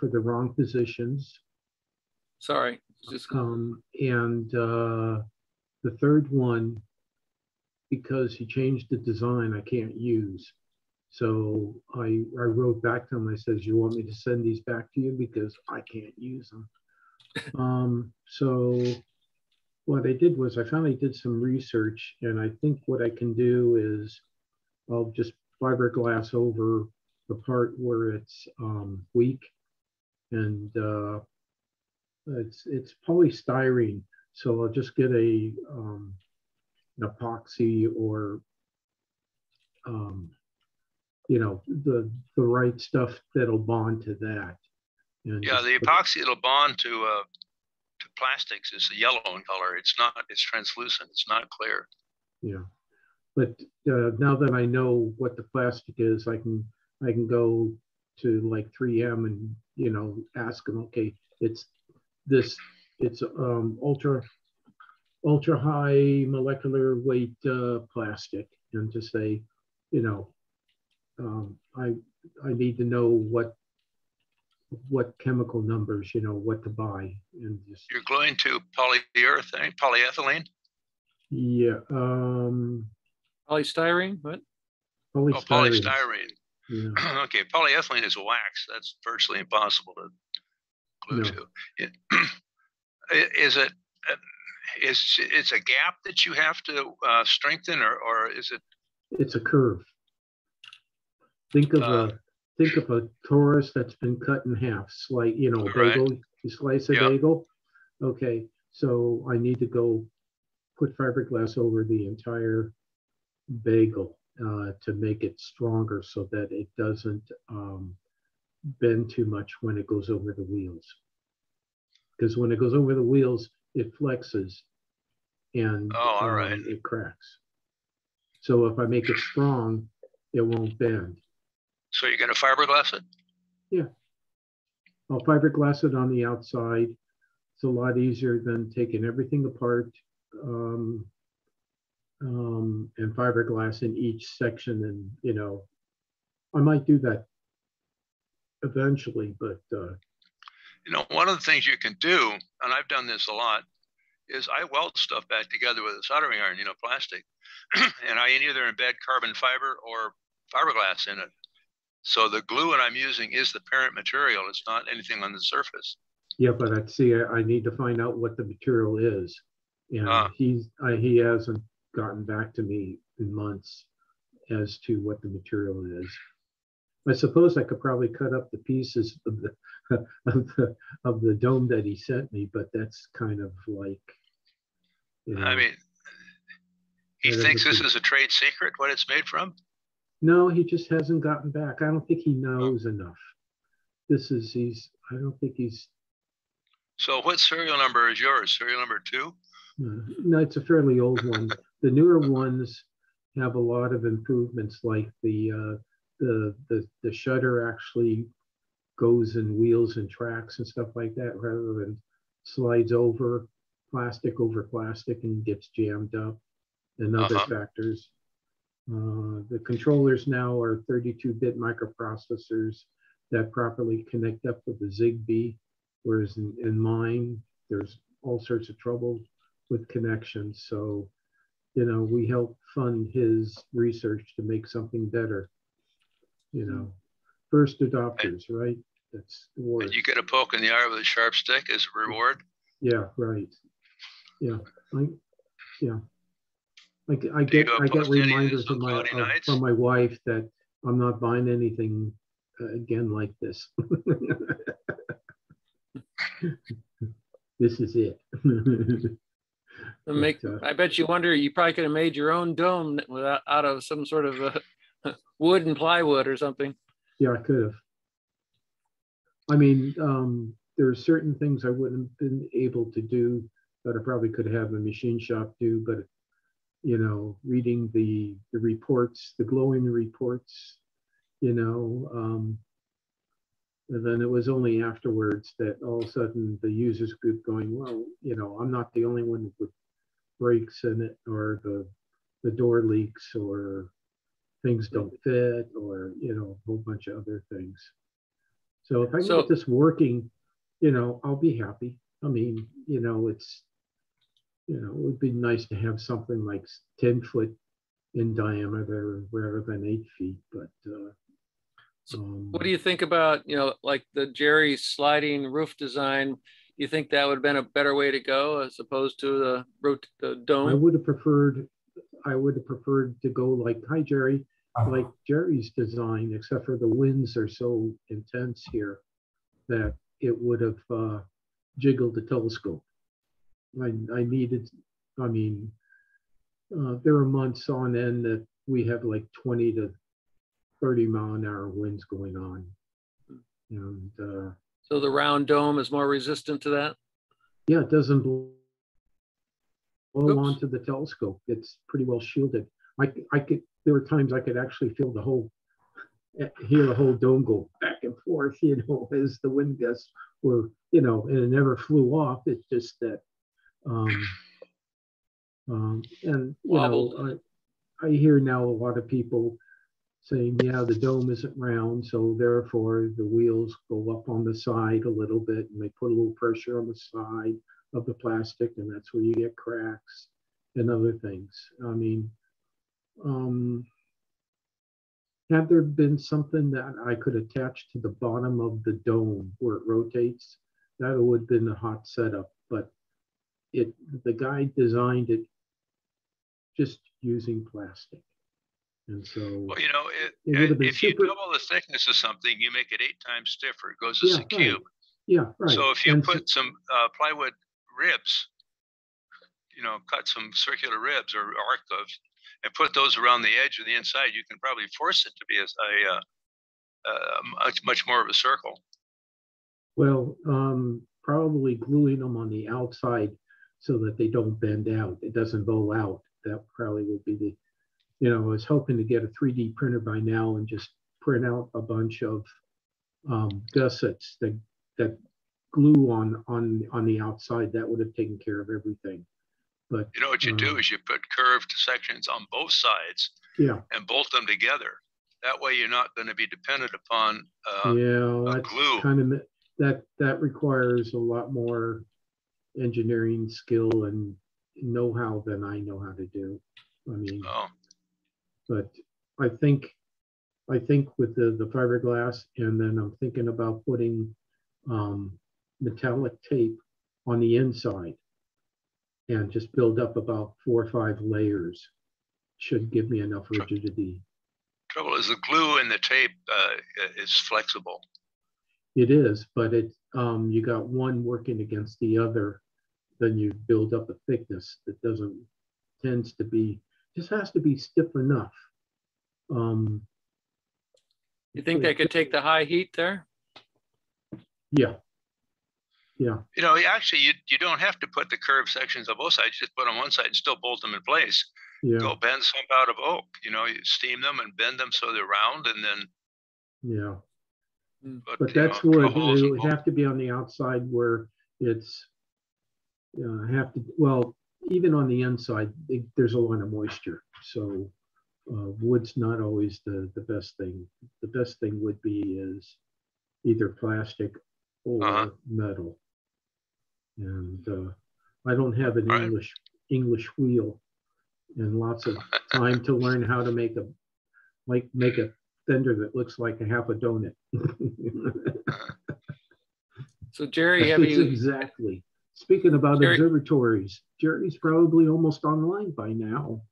for the wrong positions. Sorry. Just, Um, and uh, the third one, because he changed the design, I can't use. So I, I wrote back to him, I says, you want me to send these back to you because I can't use them. Um, so what I did was I finally did some research and I think what I can do is I'll just fiberglass over the part where it's um, weak and uh, it's it's polystyrene. So I'll just get a um, an epoxy or um, you know the the right stuff that'll bond to that. And Yeah, the epoxy it'll bond to uh to plastics is yellow in color. It's not. It's translucent. It's not clear. Yeah, but uh, now that I know what the plastic is, I can I can go to like 3M and you know ask them, okay, it's this, it's um, ultra ultra high molecular weight uh, plastic, and to say, you know, um, I I need to know what what chemical numbers, you know, what to buy, and just You're gluing to polyurethane, polyethylene. yeah, um, polystyrene, what? Oh, polystyrene. Yeah. okay, polyethylene is a wax. That's virtually impossible to glue No. to. It, is it? uh, it's a gap that you have to uh, strengthen, or or is it? it's a curve. Think of Uh, a think of a torus that's been cut in half, slice, you know, Right. bagel. You slice a Yeah. bagel. Okay, so I need to go put fiberglass over the entire bagel uh, to make it stronger so that it doesn't um, bend too much when it goes over the wheels. Because when it goes over the wheels, it flexes and Oh, all um, it cracks. So if I make it strong, it won't bend. So you're going to fiberglass it? Yeah. I'll fiberglass it on the outside. It's a lot easier than taking everything apart um, um, and fiberglass in each section. And, you know, I might do that eventually, but uh, You know, one of the things you can do, and I've done this a lot, is I weld stuff back together with a soldering iron, you know, plastic, and I either embed carbon fiber or fiberglass in it. So the glue that I'm using is the parent material. It's not anything on the surface. yeah, but I see, I, need to find out what the material is. And he's, I, he hasn't gotten back to me in months as to what the material is. I suppose I could probably cut up the pieces of the, of the, of the dome that he sent me, but that's kind of like, you know, I mean, he thinks this is a trade secret, what it's made from? no, he just hasn't gotten back. I don't think he knows enough. This is, he's, I don't think he's, So what serial number is yours? Serial number two? uh, no, it's a fairly old one. The newer ones have a lot of improvements, like the, uh, the, the, the shutter actually goes in wheels and tracks and stuff like that, rather than slides over plastic over plastic and gets jammed up and other Uh-huh. factors. Uh, the controllers now are 32-bit microprocessors that properly connect up with the Zigbee, whereas in, in mine, there's all sorts of trouble with connections. So, you know, we help fund his research to make something better. You know, first adopters, right? That's the word. And you get a poke in the eye with a sharp stick as a reward? Yeah, right. Yeah, I, yeah. I, I get, I get post any of reminders from my, nights? from my wife that I'm not buying anything uh, again like this. This is it. Make, uh, I bet you wonder, you probably could have made your own dome without, out of some sort of uh, wood and plywood or something. Yeah, I could have. I mean, um, there are certain things I wouldn't have been able to do that I probably could have a machine shop do, but you know, reading the the reports, the glowing reports, you know, um, and then it was only afterwards that all of a sudden the users group going, well, you know, I'm not the only one with breaks in it or the the door leaks or things don't fit or you know a whole bunch of other things So if I So- get this working, you know, I'll be happy. I mean, you know, it's, you know, it would be nice to have something like ten foot in diameter rather than eight feet, but, uh. So What do you think about, you know, like the Jerry sliding roof design? You think that would have been a better way to go as opposed to the rot, the dome? I would have preferred, I would have preferred to go like, hi Jerry, like Jerry's design, except for the winds are so intense here that it would have uh, jiggled the telescope. I, I needed, I mean, uh, there are months on end that we have like 20 to 30 mile an hour winds going on. And uh, So the round dome is more resistant to that? yeah, it doesn't blow Oops. onto the telescope. It's pretty well shielded. I, I could, there were times I could actually feel the whole, eh, hear the whole dome go back and forth, you know, as the wind gusts were, you know, and it never flew off. It's just that, um, um, and, you know, I, I hear now a lot of people saying, yeah, the dome isn't round, so therefore the wheels go up on the side a little bit and they put a little pressure on the side of the plastic and that's where you get cracks and other things. I mean, um, had there been something that I could attach to the bottom of the dome where it rotates, that would have been a hot setup, but it, the guy designed it just using plastic. And so, Well, you know, it, It would have been if you double the thickness of something, you make it eight times stiffer. It goes Yeah, as a right. cube. yeah, right. So if you And so- put some uh, plywood ribs, you know, cut some circular ribs or arc those, and put those around the edge of the inside, you can probably force it to be a, a, uh, uh, much much more of a circle. Well, um, probably gluing them on the outside so that they don't bend out. It doesn't bow out. That probably would be the, you know, I was hoping to get a 3D printer by now and just print out a bunch of um, gussets that that glue on on on the outside. That would have taken care of everything. But You know what you do Uh, is you put curved sections on both sides yeah, and bolt them together. That way, you're not going to be dependent upon. Uh, yeah, that's glue. kind of that that requires a lot more engineering skill and know-how than I know how to do. I mean, oh, but I think, I think with the, the fiberglass, and then I'm thinking about putting um, metallic tape on the inside and just build up about four or five layers. Should give me enough rigidity. trouble is the glue and the tape uh, is flexible. It is, but it, um, you got one working against the other, then you build up a thickness that doesn't, tends to be, just has to be stiff enough. Um, You think they could take the high heat there? yeah. Yeah, You know, actually, you you don't have to put the curved sections on both sides. Just put them on one side and still bolt them in place. yeah, Go bend some out of oak. You know, you steam them and bend them so they're round, and then yeah. put, But that's know, wood, drill it would have to be on the outside where it's, uh, have to, well, even on the inside, it- there's a lot of moisture, so uh, wood's not always the, the best thing. The best thing would be is either plastic Uh-huh. or metal. And uh, I don't have an Right. English, English wheel and lots of time to learn how to make a, like, make a fender that looks like a half a donut. So Jerry, have you, Exactly. Speaking about Jerry- observatories, Jerry's probably almost online by now.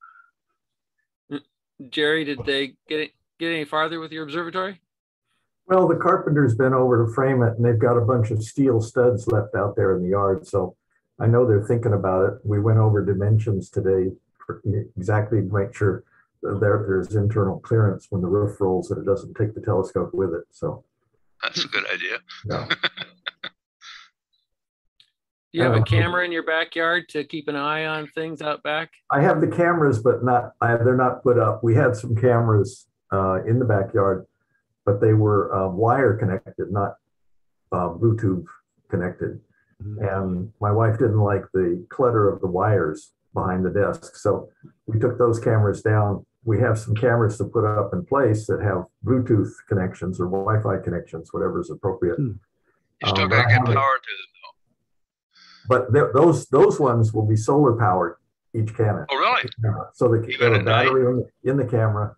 Jerry, did they get, get any farther with your observatory? Well, the carpenter's been over to frame it and they've got a bunch of steel studs left out there in the yard. So I know they're thinking about it. We went over dimensions today exactly to make sure that there, there's internal clearance when the roof rolls that it doesn't take the telescope with it. So, That's a good idea. yeah. Do you have a camera in your backyard to keep an eye on things out back? I have the cameras, but not, I, they're not put up. We had some cameras uh, in the backyard, but they were uh, wire connected, not uh, Bluetooth connected. And my wife didn't like the clutter of the wires behind the desk. So we took those cameras down we have some cameras to put up in place that have Bluetooth connections or Wi-Fi connections, whatever is appropriate. Hmm. You still Um, gotta get power to them. But th- those those ones will be solar powered each camera. Oh, really? So they Even have a at battery in the, in the camera,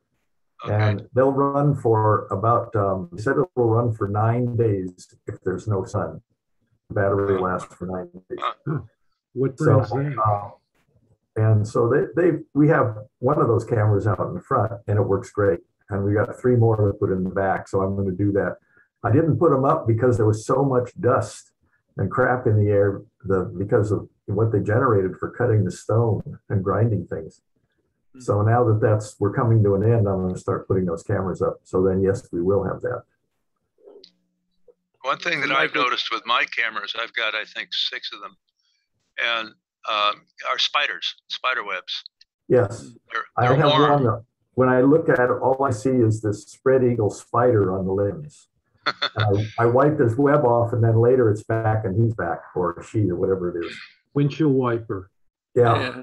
Okay. and they'll run for about. Um, they said it will run for nine days if there's no sun. The battery lasts for nine days. What So, that? uh, and so they, they, we have one of those cameras out in the front and it works great. And we got three more to put in the back. So I'm going to do that. I didn't put them up because there was so much dust and crap in the air the, because of what they generated for cutting the stone and grinding things. So now that that's, we're coming to an end, I'm going to start putting those cameras up. So then, yes, we will have that. One thing that I've noticed with my cameras, I've got, I think, six of them. And um, are spiders, spider webs. Yes. They're, I they're have warm. one. When I look at it, all I see is this spread eagle spider on the limbs. And I, I wipe his web off, and then later it's back, and he's back, or she, or whatever it is. Windshield wiper. Yeah,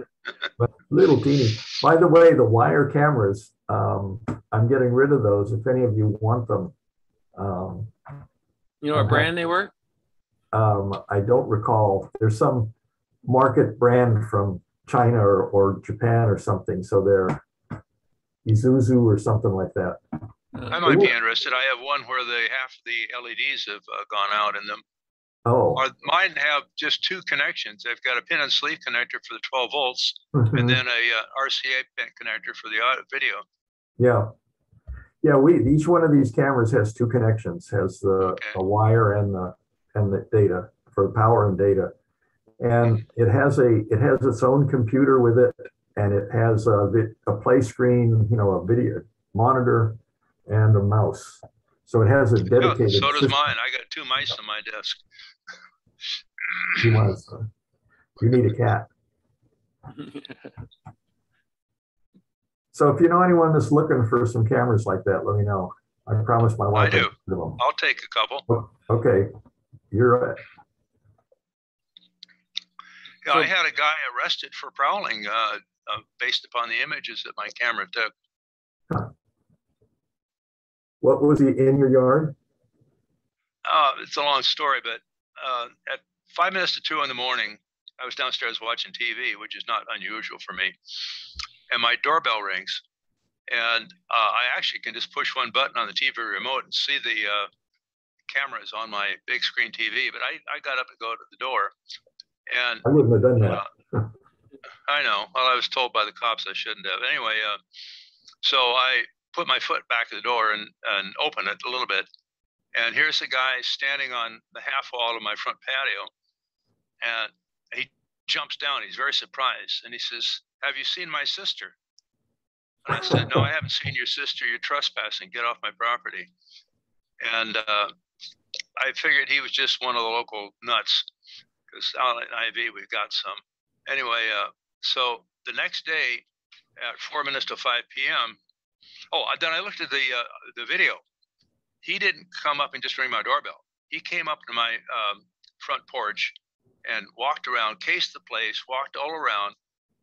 but little teeny. By the way, the wire cameras, um, I'm getting rid of those. If any of you want them, um, You know what brand they were? um, I don't recall. There's some market brand from China or, or Japan or something. So they're Isuzu or something like that. I might be interested. I have one where the half the LEDs have uh, gone out in them. Oh, Or mine have just two connections. They've got a pin and sleeve connector for the 12 volts, mhm. and then a uh, RCA pin connector for the audio, video. yeah. Yeah, we, each one of these cameras has two connections, has the, Okay. the wire and the, and the data for power and data. And it has a, it has its own computer with it and it has a, a play screen, you know, a video monitor and a mouse. So it has a Yeah, dedicated. so does system. mine. I got two mice on my desk. You want to- You need a cat. So if you know anyone that's looking for some cameras like that, let me know. I promise my wife. do. I'll take a couple. Okay, you're right. Yeah, So- I had a guy arrested for prowling uh, uh, based upon the images that my camera took. What was he in your yard? Uh, it's a long story, but uh, at five minutes to two in the morning, I was downstairs watching TV, which is not unusual for me. And my doorbell rings. And uh, I actually can just push one button on the TV remote and see the uh, cameras on my big screen TV. But I, I got up to go to the door. And I wouldn't have done that. uh, I know. Well, I was told by the cops I shouldn't have. Anyway, uh, so I put my foot back at the door and, and open it a little bit. And here's a guy standing on the half wall of my front patio. And he jumps down. He's very surprised. And he says, Have you seen my sister? And I said, No, I haven't seen your sister. You're trespassing. Get off my property. And uh, I figured he was just one of the local nuts because out at IV we've got some. Anyway, uh, so the next day at four minutes to 5 p.m. Oh, then I looked at the uh, the video. He didn't come up and just ring my doorbell. He came up to my um, front porch and walked around, cased the place, walked all around.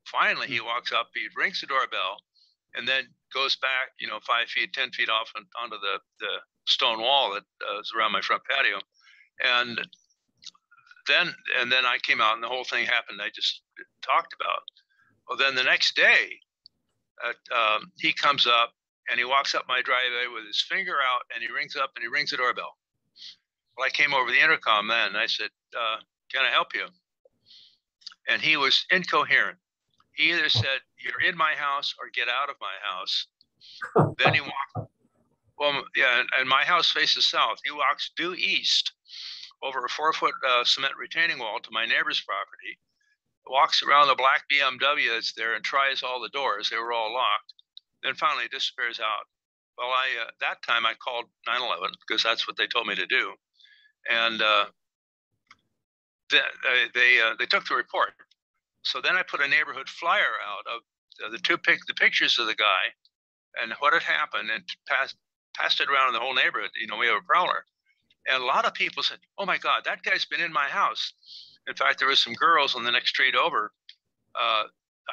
Finally, he walks up, he rings the doorbell, and then goes back, you know, five feet, ten feet off and onto the the stone wall that uh, is around my front patio, and then and then I came out and the whole thing happened. I just talked about. Well, then the next day, uh, um, he comes up and he walks up my driveway with his finger out and he rings up and he rings the doorbell. Well, I came over the intercom then and I said, uh, "Can I help you?" And he was incoherent. He either said, "You're in my house" or "Get out of my house." then he walked. Well, yeah, and, and my house faces south. He walks due east over a four foot uh, cement retaining wall to my neighbor's property, walks around the black BMW that's there and tries all the doors. They were all locked. Then finally disappears out. Well, I uh, that time I called 911 because that's what they told me to do, and uh, they they, uh, they took the report. So then I put a neighborhood flyer out of uh, the two pic the pictures of the guy and what had happened and passed passed it around in the whole neighborhood. You know, we have a prowler. And a lot of people said, "Oh my God, that guy's been in my house." In fact, there was some girls on the next street over. Uh,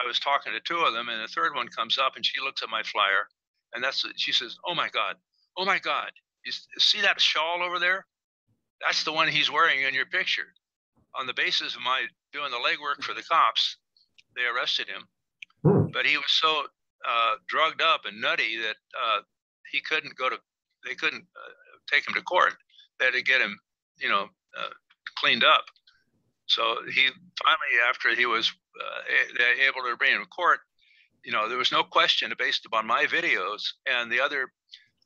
I was talking to two of them, and the third one comes up, and she looks at my flyer, and that's she says, "Oh my God, oh my God, you see that shawl over there? That's the one he's wearing in your picture." On the basis of my doing the legwork for the cops, they arrested him, Hmm. but he was so uh, drugged up and nutty that uh, he couldn't go to. They couldn't uh, take him to court. They had to get him, you know, uh, cleaned up. So he finally, after he was uh, able to bring him to court, you know, there was no question based upon my videos and the other,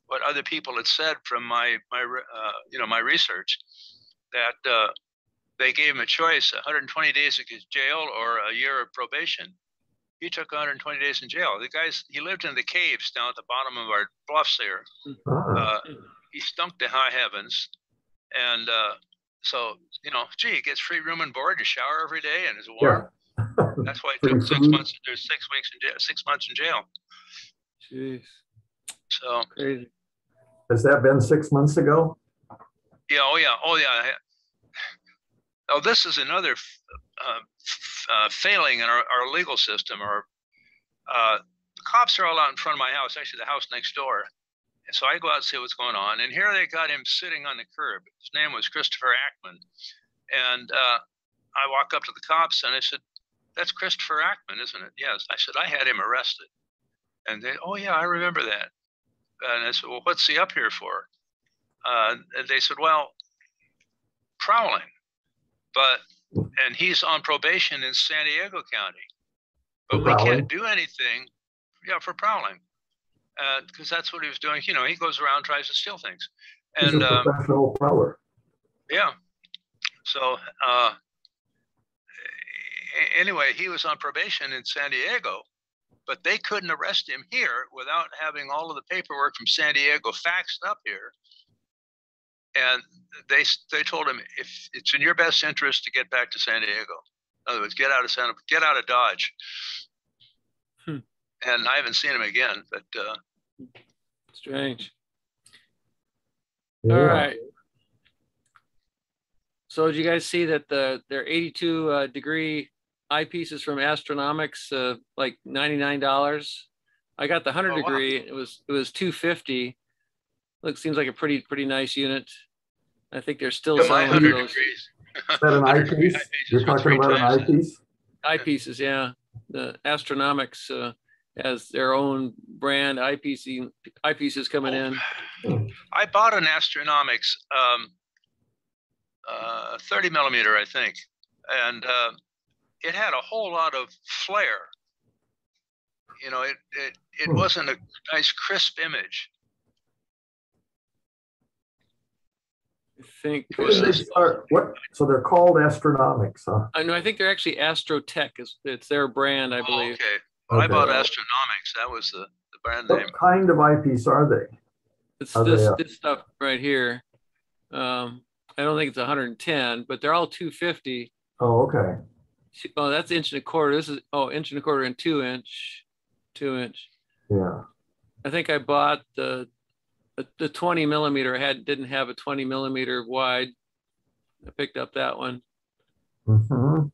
what other people had said from my my uh, you know my research, that uh, they gave him a choice: 120 days of jail or a year of probation. He took 120 days in jail. The guys, he lived in the caves down at the bottom of our bluffs there. Ah, Uh, he stunk to high heavens, and uh, so you know, gee, he gets free room and board, and shower every day, and is warm. Yeah. That's why it took six food. months. There's six weeks in jail, six months in jail. Jeez, So crazy. Has that been six months ago? yeah, oh yeah, oh yeah. Oh, this is another f- uh, f- uh, failing in our, our legal system. Or uh, the cops are all out in front of my house, actually the house next door. So I go out and see what's going on, and here they got him sitting on the curb. His name was Christopher Ackman, and uh, I walk up to the cops and I said, "That's Christopher Ackman, isn't it?" Yes. I said, "I had him arrested," and they, "Oh yeah, I remember that." And I said, "Well, what's he up here for?" Uh, and they said, "Well, prowling, but and he's on probation in San Diego County, but we can't do anything, yeah, for prowling, because that's what he was doing. You know, he goes around tries to steal things, He's and a um, professional prowler. yeah. So uh, anyway, he was on probation in San Diego, but they couldn't arrest him here without having all of the paperwork from San Diego faxed up here. And they they told him if it's in your best interest to get back to San Diego. In other words, get out of San, get out of Dodge. Hmm. And I haven't seen him again, but uh, Strange. Yeah. All right. So did you guys see that the their 82 uh, degree eyepieces from Astronomics, uh, like $99? I got the 100 Oh, wow. degree. It was it was 250. Looks seems like a pretty pretty nice unit. I think they're still my selling those degrees. Is that an eyepiece? You're talking about an eyepiece? eyepieces. Yeah, the Astronomics uh, has their own brand eyepiece eyepieces coming in. I bought an Astronomics um, uh, 30 millimeter, I think, and uh, it had a whole lot of flare. You know, it it, it Hmm. wasn't a nice crisp image. I think. Uh, they start- What, so they're called astronomics, huh? I know. I think they're actually Astrotech. Is it's their brand, I Oh, believe. Okay. I bought Astronomics. That was the, the brand name. What kind of eyepiece are they? It's Are they, this uh, this stuff right here. Um, I don't think it's 110, but they're all 250. Oh, okay. Oh, that's inch and a quarter. This is oh inch and a quarter and two inch, two inch. Yeah. I think I bought the the, the 20 millimeter. I had didn't have a 20 millimeter wide. I picked up that one. hmm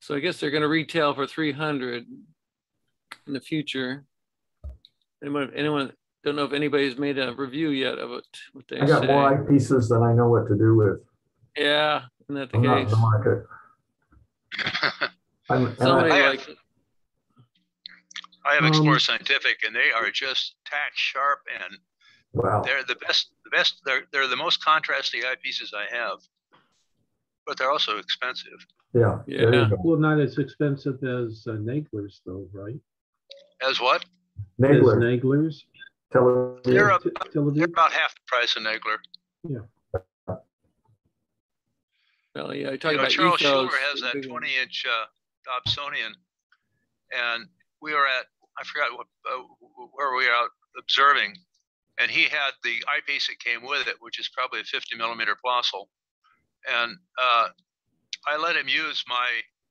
So I guess they're going to retail for 300 in the future. Anyone, anyone, don't know if anybody's made a review yet of it, what they I got say. more eyepieces than I know what to do with. Yeah, isn't that the I'm not in the market. I'm, Somebody I, I- like, I have Um, Explorer Scientific, and they are just tack sharp, and wow. they're the best. The best. They're they're the most contrasty eyepieces I have, but they're also expensive. Yeah. Yeah. Well, not as expensive as uh, Nagler's though, right? As what? As Nagler, Nagler's. television. They're up- T- They're about half the price of Nagler. well, yeah, I You talking know, about Charles ethos. Schuler has that 20 inch uh, Dobsonian, and we were at, I forgot what, uh, where we were out observing, and he had the eyepiece that came with it, which is probably a 50 millimeter Plössl. And uh, I let him use my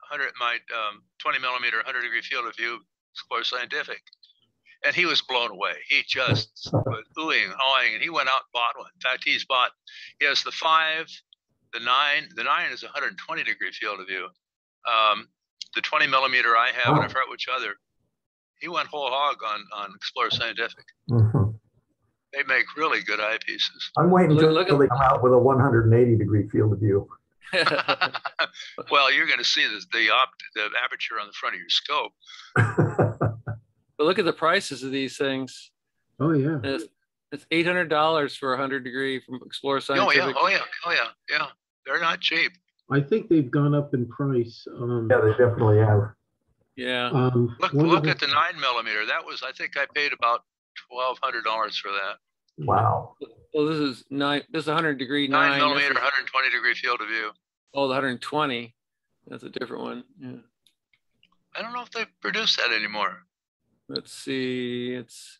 100, my um, 20 millimeter 100 degree field of view Explorer Scientific. And he was blown away. He just was oohing, and awing, and he went out and bought one. In fact, he's bought, he has the five, the nine, the nine is 120 degree field of view. Um, the 20 millimeter I have, and I Oh. forgot which other. He went whole hog on on Explorer Scientific. Mhm. They make really good eyepieces. I'm waiting Look- until look they come out with a 180 degree field of view. well, you're going to see the the, opt, the aperture on the front of your scope. But look at the prices of these things. Oh, yeah. It's, it's eight hundred dollars for a hundred degree from Explorer Oh yeah, oh yeah, oh yeah, yeah. They're not cheap. I think they've gone up in price. Um, Yeah, they definitely have. Yeah, um, Look, look at the nine millimeter. That was, I think, I paid about twelve hundred dollars for that. Wow. well, this is nine. This is a hundred degree Nine, nine. millimeter, 120 degree field of view. Oh, the hundred and twenty. That's a different one. Yeah. I don't know if they produce that anymore. Let's see. It's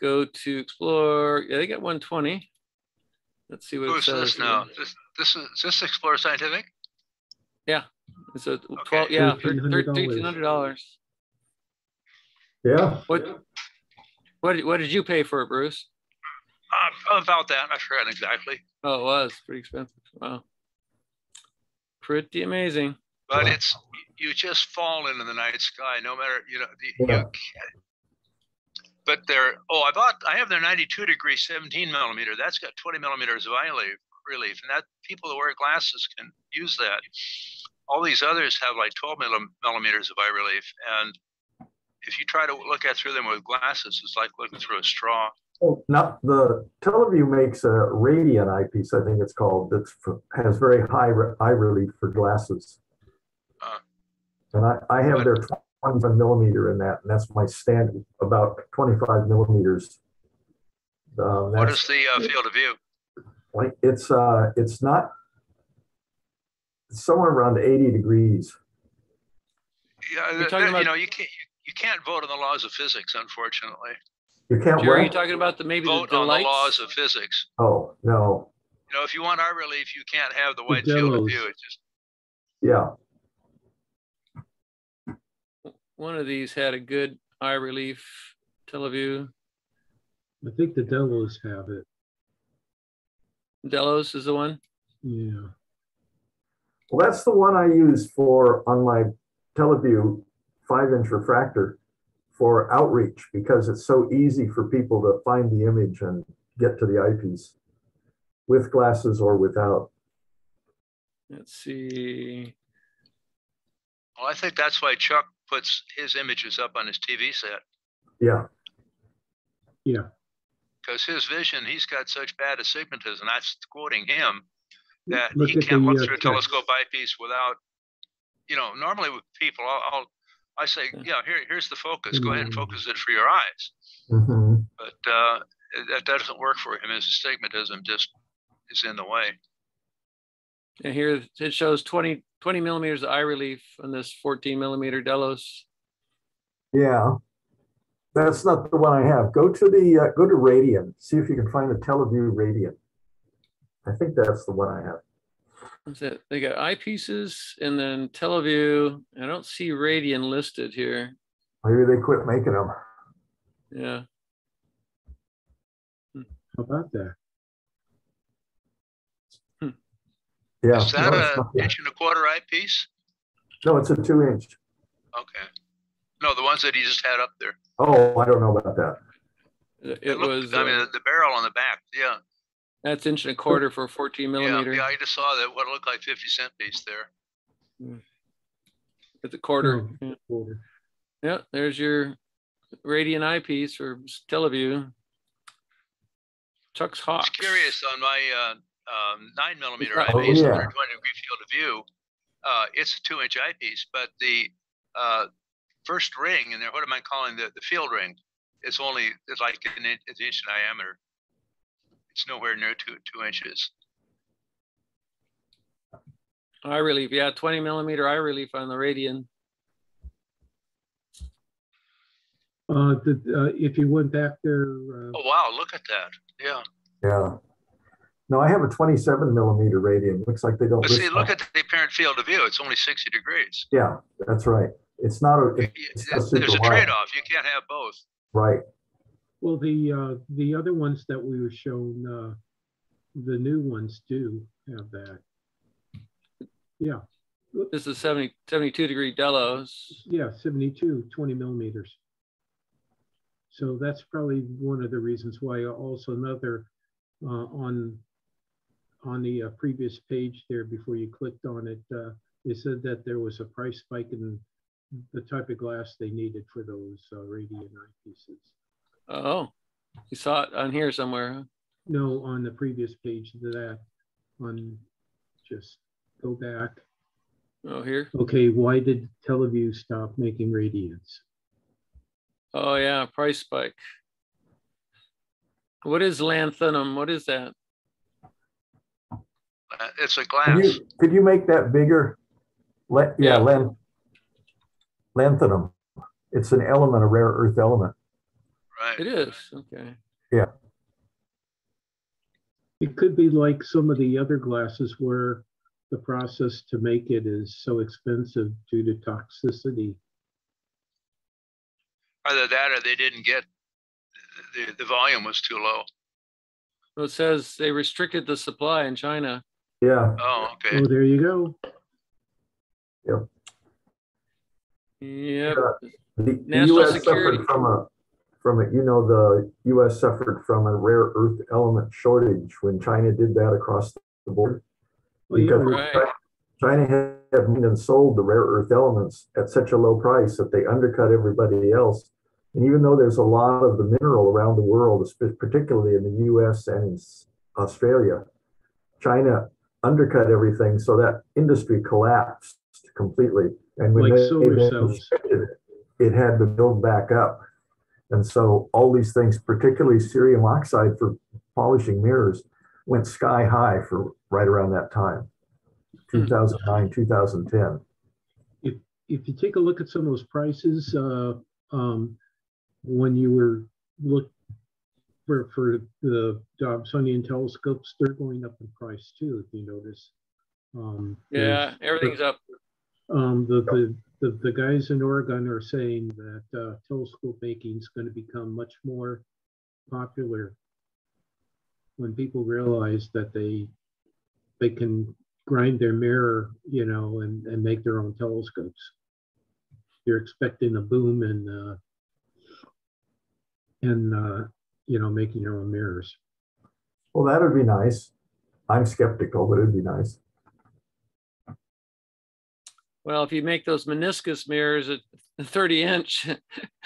go to explore. Yeah, they got one twenty. Let's see what it Who's says. this now? This this is is this Explorer Scientific? Yeah. It's a twelve. Okay. Yeah, $1,300. thirteen hundred dollars. Yeah. What? What? did- What did you pay for it, Bruce? Uh, about that, I forgot exactly. Oh, it was pretty expensive. Wow. Pretty amazing. But Wow. it's you just fall into the night sky, no matter you know. The, Yeah. you but they're oh, I bought I have their 92 degree 17 millimeter. That's got 20 millimeters of eye relief, relief, and that people that wear glasses can use that. All these others have like 12 millimeters of eye relief, and if you try to look at through them with glasses, it's like looking through a straw. Oh, Not the Tele Vue makes a Radian eyepiece, I think it's called, that's for, has very high re- eye relief for glasses. Uh. And I, I have their 25 millimeter in that, and that's my standard, about 25 millimeters. Um, What that's is the uh, field of view? like, it's, uh, it's not, it's somewhere around 80 degrees. Yeah, You're th- talking th- about- you know, you can't you can't vote on the laws of physics, unfortunately. You can't Jerry, are you wear, talking about the maybe the, Vote the on the lights? laws of physics. oh, no, You know, if you want eye relief, you can't have the wide field of demos. view. It just yeah. One of these had a good eye relief. Tele Vue. I think the Delos have it. Delos is the one. Yeah. Well, that's the one I use for, on my Tele Vue five inch refractor for outreach because it's so easy for people to find the image and get to the eyepiece with glasses or without. Let's see. well, I think that's why Chuck puts his images up on his TV set Yeah, Yeah. because his vision, he's got such bad astigmatism. That's quoting him that Look he can't the, look uh, through a telescope eyepiece without, you know, normally with people, I'll, I'll I say, yeah, here, here's the focus. Go ahead and Mm. focus it for your eyes. Mhm. But uh, that doesn't work for him. His astigmatism just is in the way. And here it shows 20, 20 millimeters of eye relief on this 14 millimeter Delos. yeah. That's not the one I have. Go to the, uh, go to Radian, see if you can find the Tele Vue Radiant. I think that's the one I have. What's that? They got eyepieces and then Tele Vue. I don't see Radian listed here. Maybe they quit making them. Yeah. How about that? Yeah. Is that no, a not that. inch and a quarter eyepiece? No, it's a two inch. Okay. No, the ones that he just had up there. Oh, I don't know about that. It, It it looked- was, I mean, uh, the, the barrel on the back. Yeah. That's inch and a quarter for a 14 Yeah. millimeter. Yeah. I just saw that what looked like 50 cent piece there. It's a quarter. Oh. Yeah. Quarter. Yeah, there's your Radian eyepiece for Tele Vue. Chuck's I Hawks. was curious on my uh, um, nine millimeter Oh, eyepiece, yeah. 120 degree field of view. Uh, it's a two inch eyepiece, but the uh, first ring in there, what am I calling the, the field ring? It's only it's like an inch, it's an inch in diameter. It's nowhere near two two inches. Eye relief, yeah, 20 millimeter eye relief on the Radian. Uh, the, uh, if you went back there, uh, Oh wow, look at that. Yeah. Yeah. No, I have a 27 millimeter radian. Looks like they don't. But see, look that. at the apparent field of view. It's only 60 degrees. Yeah, that's right. It's not a, Y- it- y- it's There's a trade-off. You can't have both. Right. Well, the, uh, the other ones that we were shown, uh, the new ones do have that. Yeah, this is 70, 72 degree Delos. Yeah, 72, 20 millimeters. So that's probably one of the reasons why also another uh, on on the uh, previous page there before you clicked on it, uh, they said that there was a price spike in the type of glass they needed for those uh, Radian eyepieces. Oh, you saw it on here somewhere. huh? No, on the previous page to that, on just go back. Oh, here. Okay, why did Tele Vue stop making Radians? Oh, yeah, price spike. What is lanthanum? What is that? Uh, It's a Could glass. you, could you make that bigger? Let, yeah, Yeah. lan, lanthanum. It's an element, a rare earth element. Right. It is. Okay. Yeah. It could be like some of the other glasses where the process to make it is so expensive due to toxicity. Either that or they didn't get, the, the volume was too low. Well, it says they restricted the supply in China. Yeah, Oh, okay. Oh, there you go. Yep. Uh, the, the National US security. suffered from a, from a, you know, the US suffered from a rare earth element shortage when China did that across the board. Yeah, Because Right. China had and sold the rare earth elements at such a low price that they undercut everybody else. And even though there's a lot of the mineral around the world, particularly in the US and Australia, China undercut everything, so that industry collapsed completely. And when Like they solar then cells. shifted it, it had to build back up. And so all these things, particularly cerium oxide for polishing mirrors, went sky high for right around that time, Hmm. 2009, 2010. if you take a look at some of those prices, uh, um, when you were look for, for the Dobsonian telescopes, they're going up in price too, if you notice. Um, Yeah, everything's up. Um, the, the, the, the guys in Oregon are saying that, uh, telescope making is gonna become much more popular when people realize that they, they can grind their mirror, you know, and, and make their own telescopes. You're expecting a boom in, uh, in, uh, you know, making your own mirrors. Well, that would be nice. I'm skeptical, but it'd be nice. Well, if you make those meniscus mirrors at 30 inch,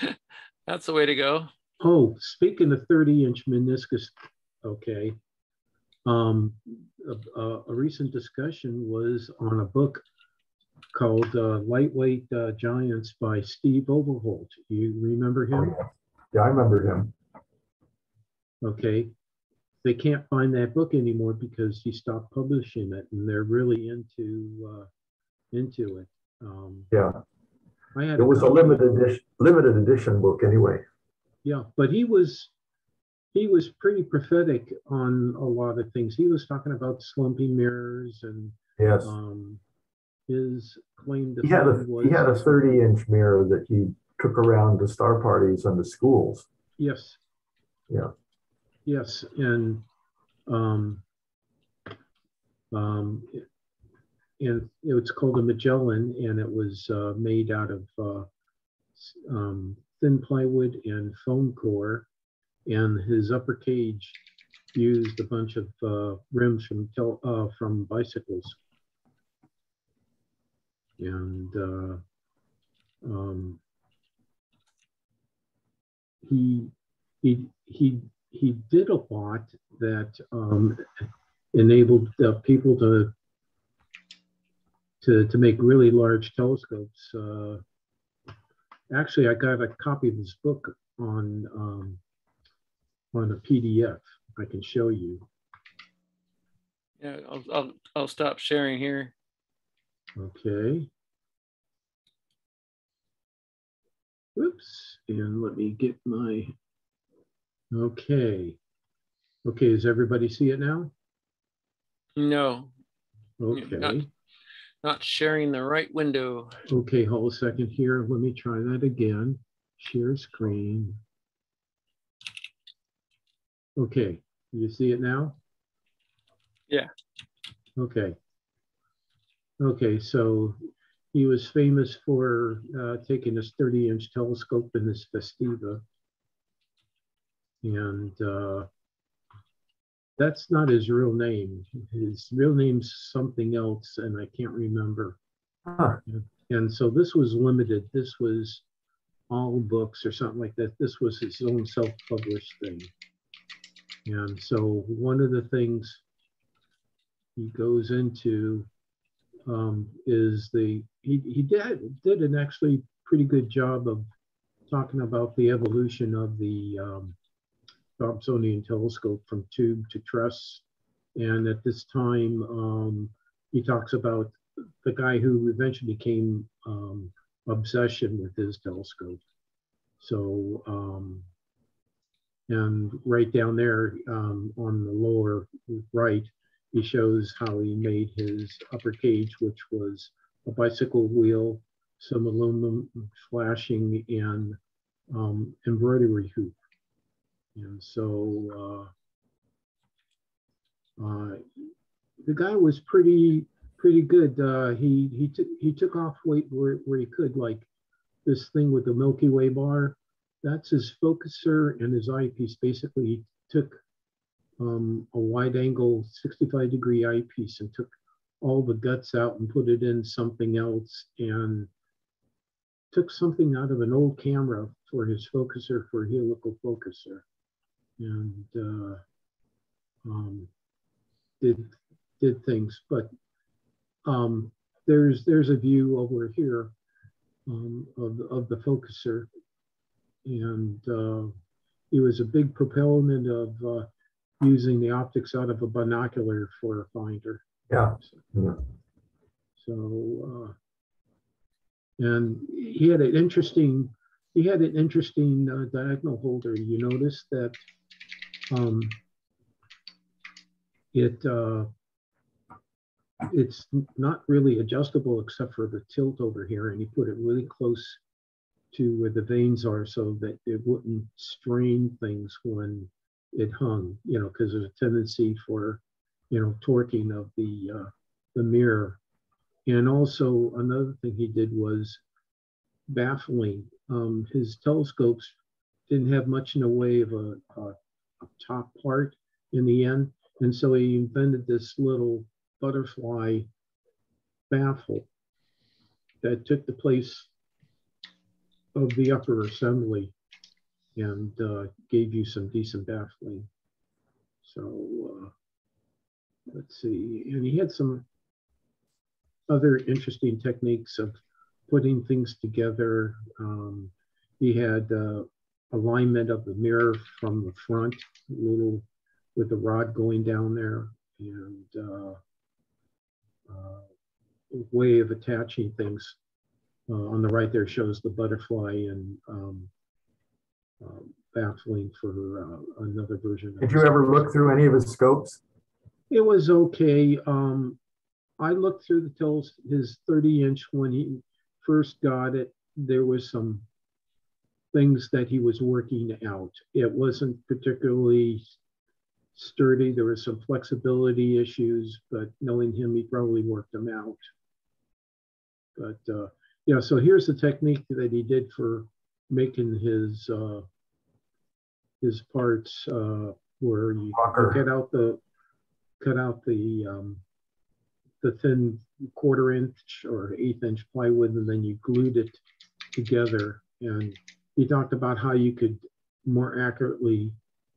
that's the way to go. Oh, speaking of thirty inch meniscus, okay. Um, a, a- a recent discussion was on a book called uh, Lightweight uh, Giants by Steve Overholt. You remember Oh, him? yeah. Yeah, I remember him. Okay. They can't find that book anymore because he stopped publishing it and they're really into, uh, into it. Um, Yeah, I had it was a copy. limited edition, limited edition book anyway. Yeah, but he was he was pretty prophetic on a lot of things. He was talking about slumpy mirrors and Yes. um his claim to He had a, was he had a 30 inch mirror that he took around to star parties and to schools. yes. Yeah. Yes, and um um and it was called a Magellan and it was uh, made out of uh, um, thin plywood and foam core. And his upper cage used a bunch of uh, rims from uh, from bicycles. And uh, um, he he he he did a lot that um, enabled uh, people to to to make really large telescopes. Uh, actually, I got a copy of this book on um, on a PDF. I can show you. Yeah, I'll, I'll, I'll stop sharing here. Okay. Oops, and let me get my, okay. Okay, does everybody see it now? No, Yeah, not- Okay, not sharing the right window. okay, hold a second here. Let me try that again. Share screen. Okay, you see it now? Yeah. Okay. Okay, so he was famous for uh, taking his 30 inch telescope in his Festiva. And uh, that's not his real name. His real name's something else, and I can't remember. Huh. And so this was limited. This was all books or something like that. This was his own self published thing. And so one of the things he goes into um, is the he, he did did an actually pretty good job of talking about the evolution of the um, Dobsonian telescope from tube to truss. And at this time, um, he talks about the guy who eventually became um, obsession with his telescope. So, um, and right down there um, on the lower right, he shows how he made his upper cage, which was a bicycle wheel, some aluminum flashing, and um, embroidery hoop. And so uh, uh, the guy was pretty pretty good. Uh, he he took he took off weight where, where he could, like this thing with the Milky Way bar. That's his focuser and his eyepiece. Basically, he took um, a wide angle 65 degree eyepiece and took all the guts out and put it in something else and took something out of an old camera for his focuser for helical focuser and uh, um, did did things but um, there's there's a view over here um, of, of the focuser and uh, he was a big proponent of uh, using the optics out of a binocular for a finder. Yeah. So, Yeah. so, uh, and he had an interesting, he had an interesting uh, diagonal holder. You notice that um, it uh, it's not really adjustable except for the tilt over here, and he put it really close to where the vanes are so that it wouldn't strain things when it hung, you know, because there's a tendency for, you know, torquing of the uh, the mirror. And also another thing he did was baffling. Um, his telescopes didn't have much in the way of a, a top part in the end, and so he invented this little butterfly baffle that took the place of the upper assembly and uh, gave you some decent baffling. So uh, let's see, and he had some other interesting techniques of putting things together. Um, he had uh, alignment of the mirror from the front, little with the rod going down there, and uh, uh, way of attaching things. Uh, on the right there shows the butterfly and um, uh, baffling for uh, another version. Did you ever look through any of his scopes? It was okay. Um, I looked through the tells his 30 inch when he first got it. There was some things that he was working out. It wasn't particularly sturdy. There was some flexibility issues, but knowing him, he probably worked them out. But uh, yeah, so here's the technique that he did for making his uh, his parts uh, where you Rocker. cut out the cut out the um, the thin quarter inch or eighth inch plywood and then you glued it together and he talked about how you could more accurately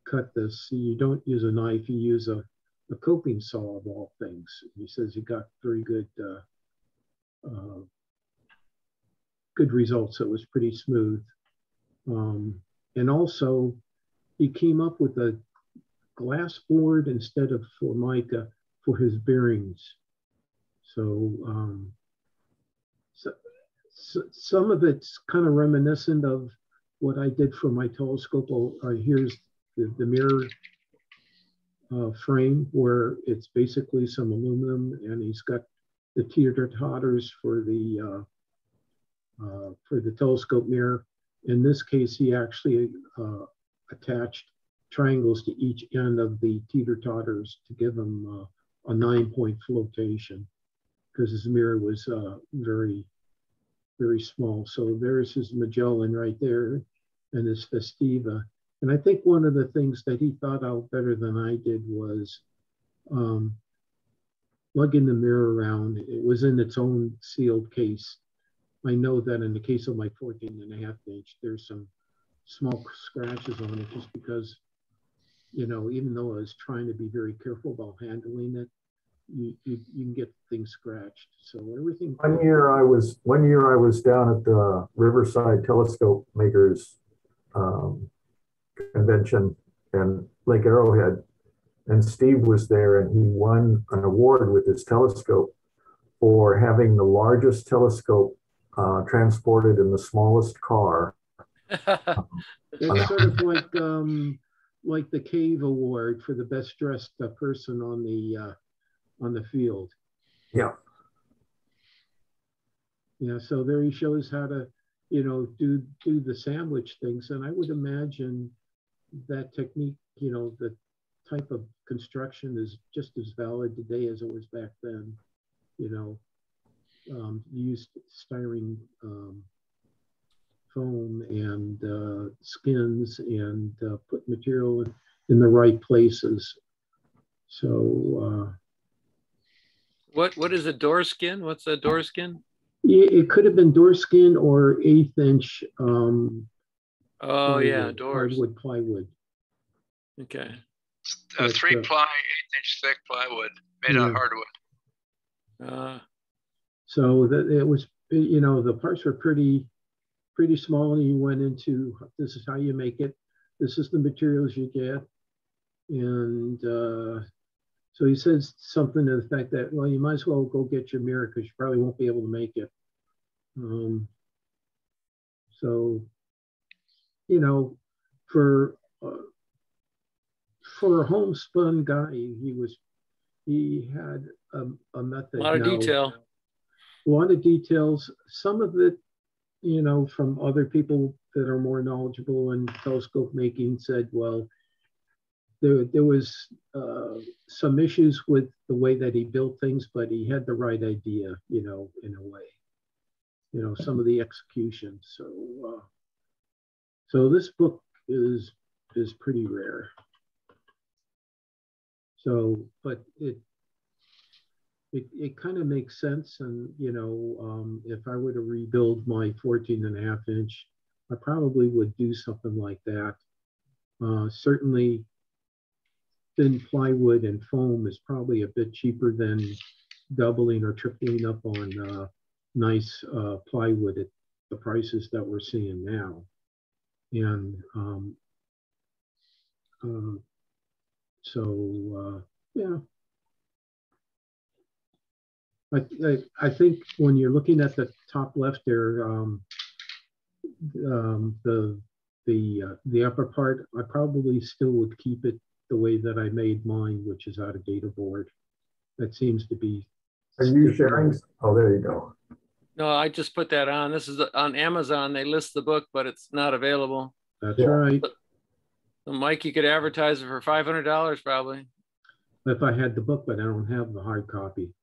cut this you don't use a knife you use a, a coping saw of all things. He says he got very good uh, uh, good results. It was pretty smooth. Um, and also he came up with a glass board instead of formica for his bearings. So, um, so, so some of it's kind of reminiscent of what I did for my telescope. Oh, uh, here's the, the mirror uh, frame where it's basically some aluminum and he's got the teeter totters for the uh, uh, for the telescope mirror. In this case, he actually uh, attached triangles to each end of the teeter totters to give them uh, a nine point flotation because his mirror was uh, very, very small. So there's his Magellan right there and his Festiva. And I think one of the things that he thought out better than I did was um, lugging the mirror around. It was in its own sealed case. I know that in the case of my 14 and a half inch, there's some small scratches on it just because, you know, even though I was trying to be very careful about handling it, you, you, you can get things scratched. So everything. One year I was, one year I was down at the Riverside Telescope Makers um, convention in Lake Arrowhead. And Steve was there and he won an award with his telescope for having the largest telescope uh, transported in the smallest car. It's sort of like um, like the Cave Award for the best dressed uh, person on the uh, on the field. Yeah. Yeah, so there he shows how to, you know, do do the sandwich things, and I would imagine that technique, you know, the type of construction is just as valid today as it was back then. You know, um, used styrene um, foam and uh, skins and uh, put material in, in the right places. So uh, What, what is a door skin? What's a door skin? yeah, it could have been door skin or eighth inch um, Oh, yeah, doors. hardwood plywood. Okay. Uh, three uh, ply, eighth inch thick plywood made out of hardwood. Uh, So that it was, you know, the parts were pretty, pretty small and you went into, this is how you make it. This is the materials you get. And uh, so he says something to the fact that, well, you might as well go get your mirror because you probably won't be able to make it. Um, so, you know, for, uh, for a homespun guy, he was, he had a, a method. a lot of Now, detail. a lot of details, some of it, you know, from other people that are more knowledgeable in telescope making said, well, there, there was uh, some issues with the way that he built things, but he had the right idea, you know, in a way, you know, some of the execution. So, uh, so this book is, is pretty rare. So, but it, it, it kind of makes sense. And, you know, um, if I were to rebuild my 14 and a half inch, I probably would do something like that. Uh, certainly, thin plywood and foam is probably a bit cheaper than doubling or tripling up on uh, nice uh, plywood at the prices that we're seeing now. And um, uh, so, uh, yeah. I, I, I think when you're looking at the top left there, um, um, the the uh, the upper part, I probably still would keep it the way that I made mine, which is out of data board. That seems to be. Are you sharing? Oh, there you go. No, I just put that on. This is on Amazon. They list the book, but it's not available. That's Yeah. right. So Mike, you could advertise it for five hundred dollars probably. If I had the book, but I don't have the hard copy.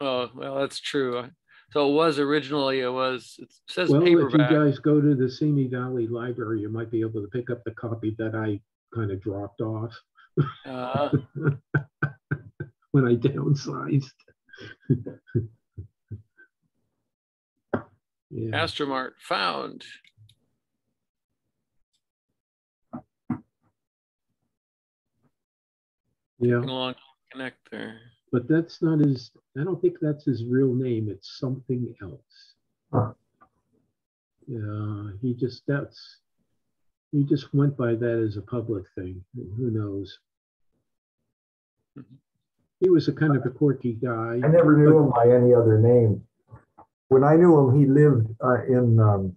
Oh, well, that's true. So it was originally, it was, it says Well, if you guys go to the Simi Valley Library, you might be able to pick up the copy that I kind of dropped off Uh, when I downsized. yeah. Astromart found. Yeah. Along connect there. But that's not his, I don't think that's his real name. It's something else. Huh. Yeah, he just, that's, he just went by that as a public thing. Who knows? He was a kind of a quirky guy. I never knew him by any other name. When I knew him, he lived uh, in um,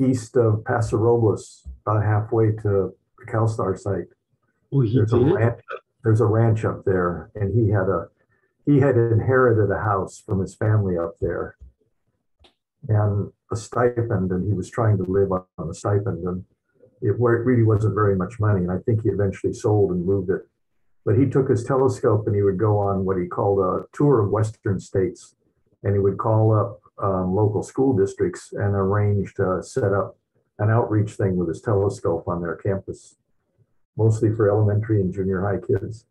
east of Paso Robles, about halfway to the CalStar site. Oh, he There's a did? ranch, there's a ranch up there, and he had a he had inherited a house from his family up there, and a stipend, and he was trying to live on on a stipend, and it really wasn't very much money. And I think he eventually sold and moved it But he took his telescope and he would go on what he called a tour of Western states. And he would call up um, local school districts and arrange to set up an outreach thing with his telescope on their campus, mostly for elementary and junior high kids.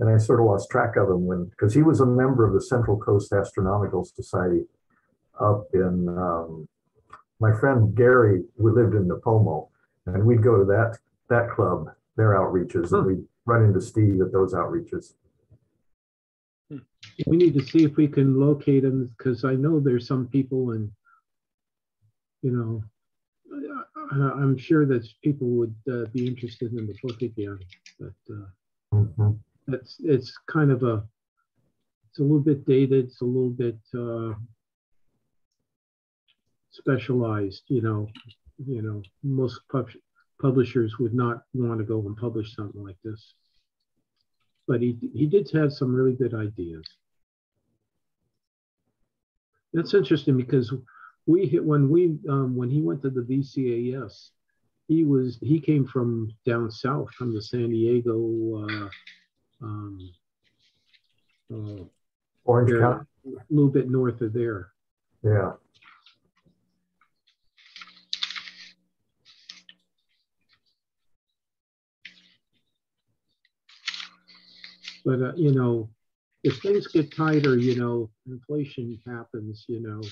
And I sort of lost track of him when, because he was a member of the Central Coast Astronomical Society up in, um, my friend Gary, we lived in Nipomo, and we'd go to that, that club, their outreaches, and we'd run into Steve at those outreaches. We need to see if we can locate him because I know there's some people and, you know, I- I'm sure that people would uh, be interested in the book again, but uh, Mhm. that's, it's kind of a, it's a little bit dated, it's a little bit uh, specialized, you know, you know, most pub- publishers would not want to go and publish something like this. But he, he did have some really good ideas. That's interesting because we hit when we um, when he went to the VCAS, he was he came from down south from the San Diego uh, um, uh, Orange County, a little bit north of there. yeah. But uh, you know, if things get tighter, you know, inflation happens. You know,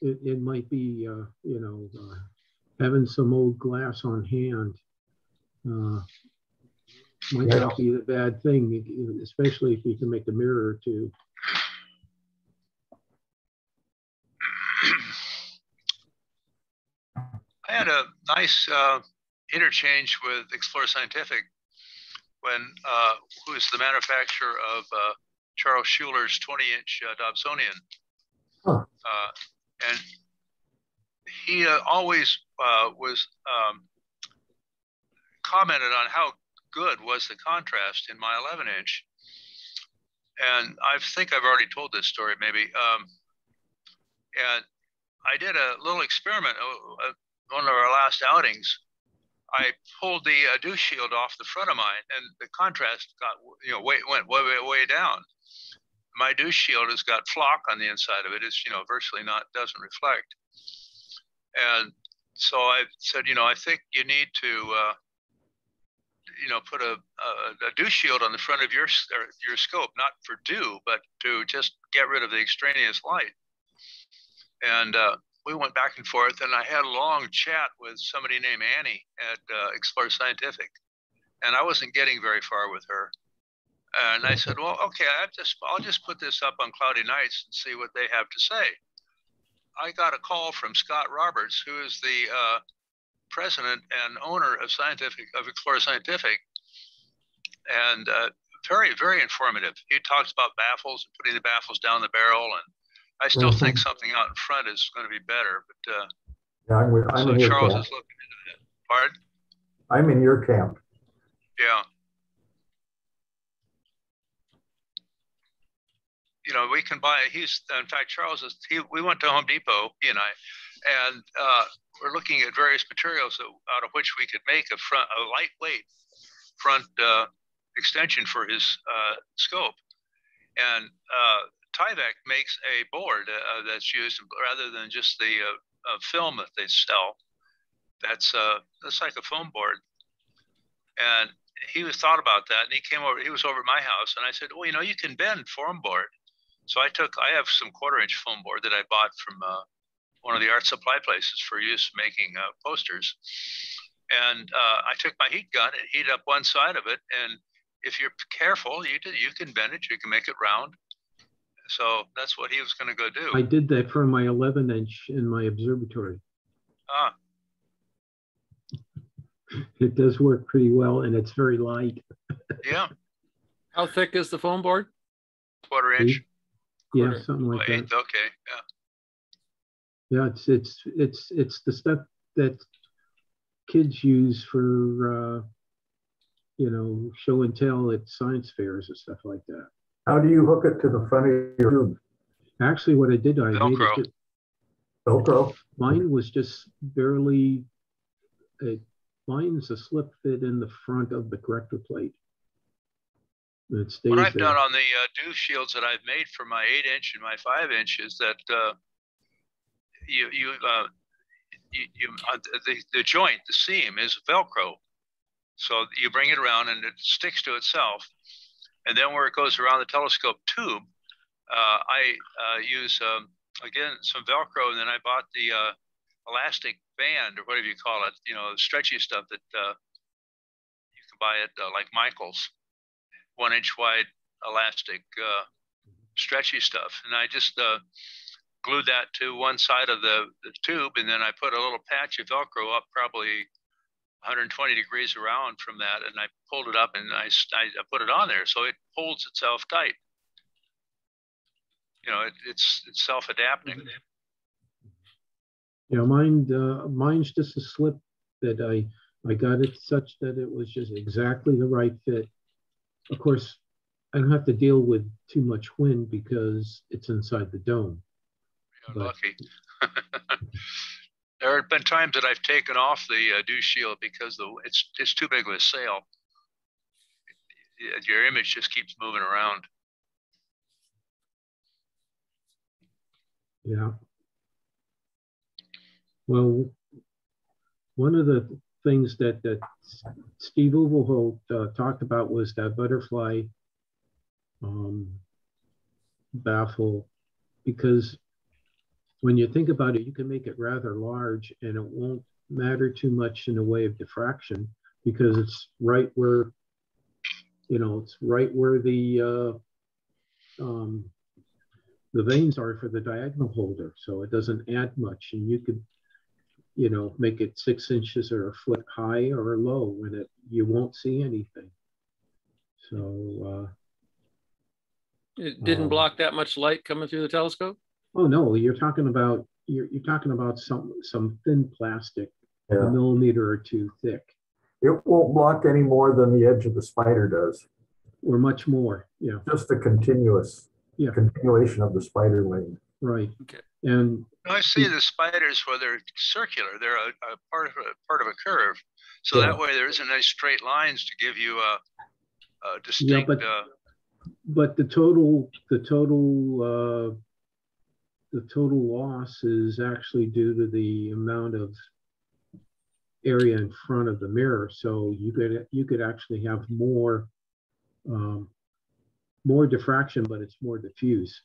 it, it might be uh, you know uh, having some old glass on hand uh, might Yeah. not be a bad thing, especially if you can make a mirror or two. I had a nice uh, interchange with Explore Scientific when uh, who is the manufacturer of uh, Charles Schuler's 20-inch uh, Dobsonian, Huh. uh, and he uh, always uh, was um, commented on how good was the contrast in my 11-inch. And I think I've already told this story, maybe. Um, and I did a little experiment. one of our last outings, I pulled the uh, dew shield off the front of mine, and the contrast got you know way went way way, way down. My dew shield has got flock on the inside of it. It's you know virtually not doesn't reflect. And so I said, you know, I think you need to, uh, you know, put a, a, a dew shield on the front of your your scope, not for dew, but to just get rid of the extraneous light. And uh, we went back and forth, and I had a long chat with somebody named Annie at uh, Explore Scientific, and I wasn't getting very far with her. And I said, "Well, okay, I just I'll just put this up on Cloudy Nights and see what they have to say." I got a call from Scott Roberts, who is the uh, president and owner of Scientific of Explore Scientific, and uh, very very informative. He talks about baffles and putting the baffles down the barrel, and I still think something out in front is going to be better. But uh, Yeah, I'm, with- I'm so in your Charles camp. is looking into that. Pardon? I'm in your camp. Yeah. You know, we can buy. He's in fact Charles is. He, we went to Home Depot, he and I, and uh, we're looking at various materials that, out of which we could make a front, a lightweight front uh, extension for his uh, scope. And uh, Tyvek makes a board uh, that's used rather than just the uh, uh, film that they sell. That's uh, that's like a foam board. And he was thought about that, and he came over. He was over at my house, and I said, "Well, you know, you can bend foam board." So I took. I have some quarter-inch foam board that I bought from uh, one of the art supply places for use making uh, posters. And uh, I took my heat gun and heat up one side of it, and if you're careful, you do, you can bend it. You can make it round. So that's what he was going to go do. I did that for my 11 inch in my observatory. ah, It does work pretty well and it's very light. yeah, How thick is the foam board? quarter inch, Yeah, Quarter. something like that. Okay, yeah. Yeah, it's it's it's it's the stuff that kids use for uh, you know show and tell at science fairs and stuff like that. How do you hook it to the front of your tube? Actually, what I did, I made Velcro. it. ju- Velcro? Mine was just barely. It, mine's a slip fit in the front of the corrector plate. It stays What I've there. done on the uh, dew shields that I've made for my eight inch and my five inch is that uh, you you uh, you, you uh, the the joint the seam is Velcro, so you bring it around and it sticks to itself, and then where it goes around the telescope tube, uh, I uh, use um, again some Velcro, and then I bought the uh, elastic band or whatever you call it, you know, stretchy stuff that uh, you can buy at uh, like Michaels. One inch wide elastic uh, stretchy stuff. And i just glued that to one side of the, the tube and then i put a little patch of velcro up probably 120 degrees around from that and i pulled it up and I, I put it on there so it holds itself tight you know it, it's it's self-adapting Yeah, mine, uh, mine's just a slip that I, I got it such that it was just exactly the right fit. Of course, I don't have to deal with too much wind because it's inside the dome. You're But- lucky there have been times that i've taken off the uh, dew shield because the it's it's too big of a sail your image just keeps moving around Yeah. Well, one of the things that, that Steve Overholt uh, talked about was that butterfly um, baffle, because when you think about it, you can make it rather large and it won't matter too much in the way of diffraction because it's right where, you know, it's right where the uh, um, the vanes are for the diagonal holder, so it doesn't add much. And you could, you know, make it six inches or a foot high or low, and it you won't see anything. So, uh, It didn't Um, block that much light coming through the telescope? Oh no, you're talking about you're you're talking about some some thin plastic, a millimeter or two thick, It won't block any more than the edge of the spider does, or much more. Yeah, just a continuous, Yeah. continuation of the spider wing. right. Okay. And I see the spiders where they're circular. They're a, a part of a part of a curve, so Yeah. that way there isn't any straight lines to give you a, a distinct. but- uh, but the total the total uh, the total loss is actually due to the amount of area in front of the mirror so you could you could actually have more um, more diffraction but it's more diffuse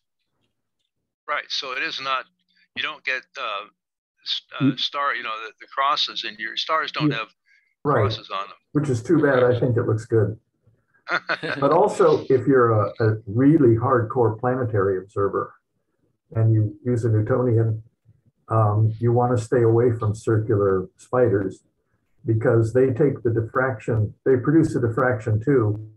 right. So it is not. You don't get uh, uh, star. You know the, the crosses, and your stars don't Yeah. have Right, crosses on them. which is too bad. I think it looks good. But also, if you're a, a really hardcore planetary observer and you use a Newtonian, um, you want to stay away from circular spiders because they take the diffraction, they produce a diffraction too,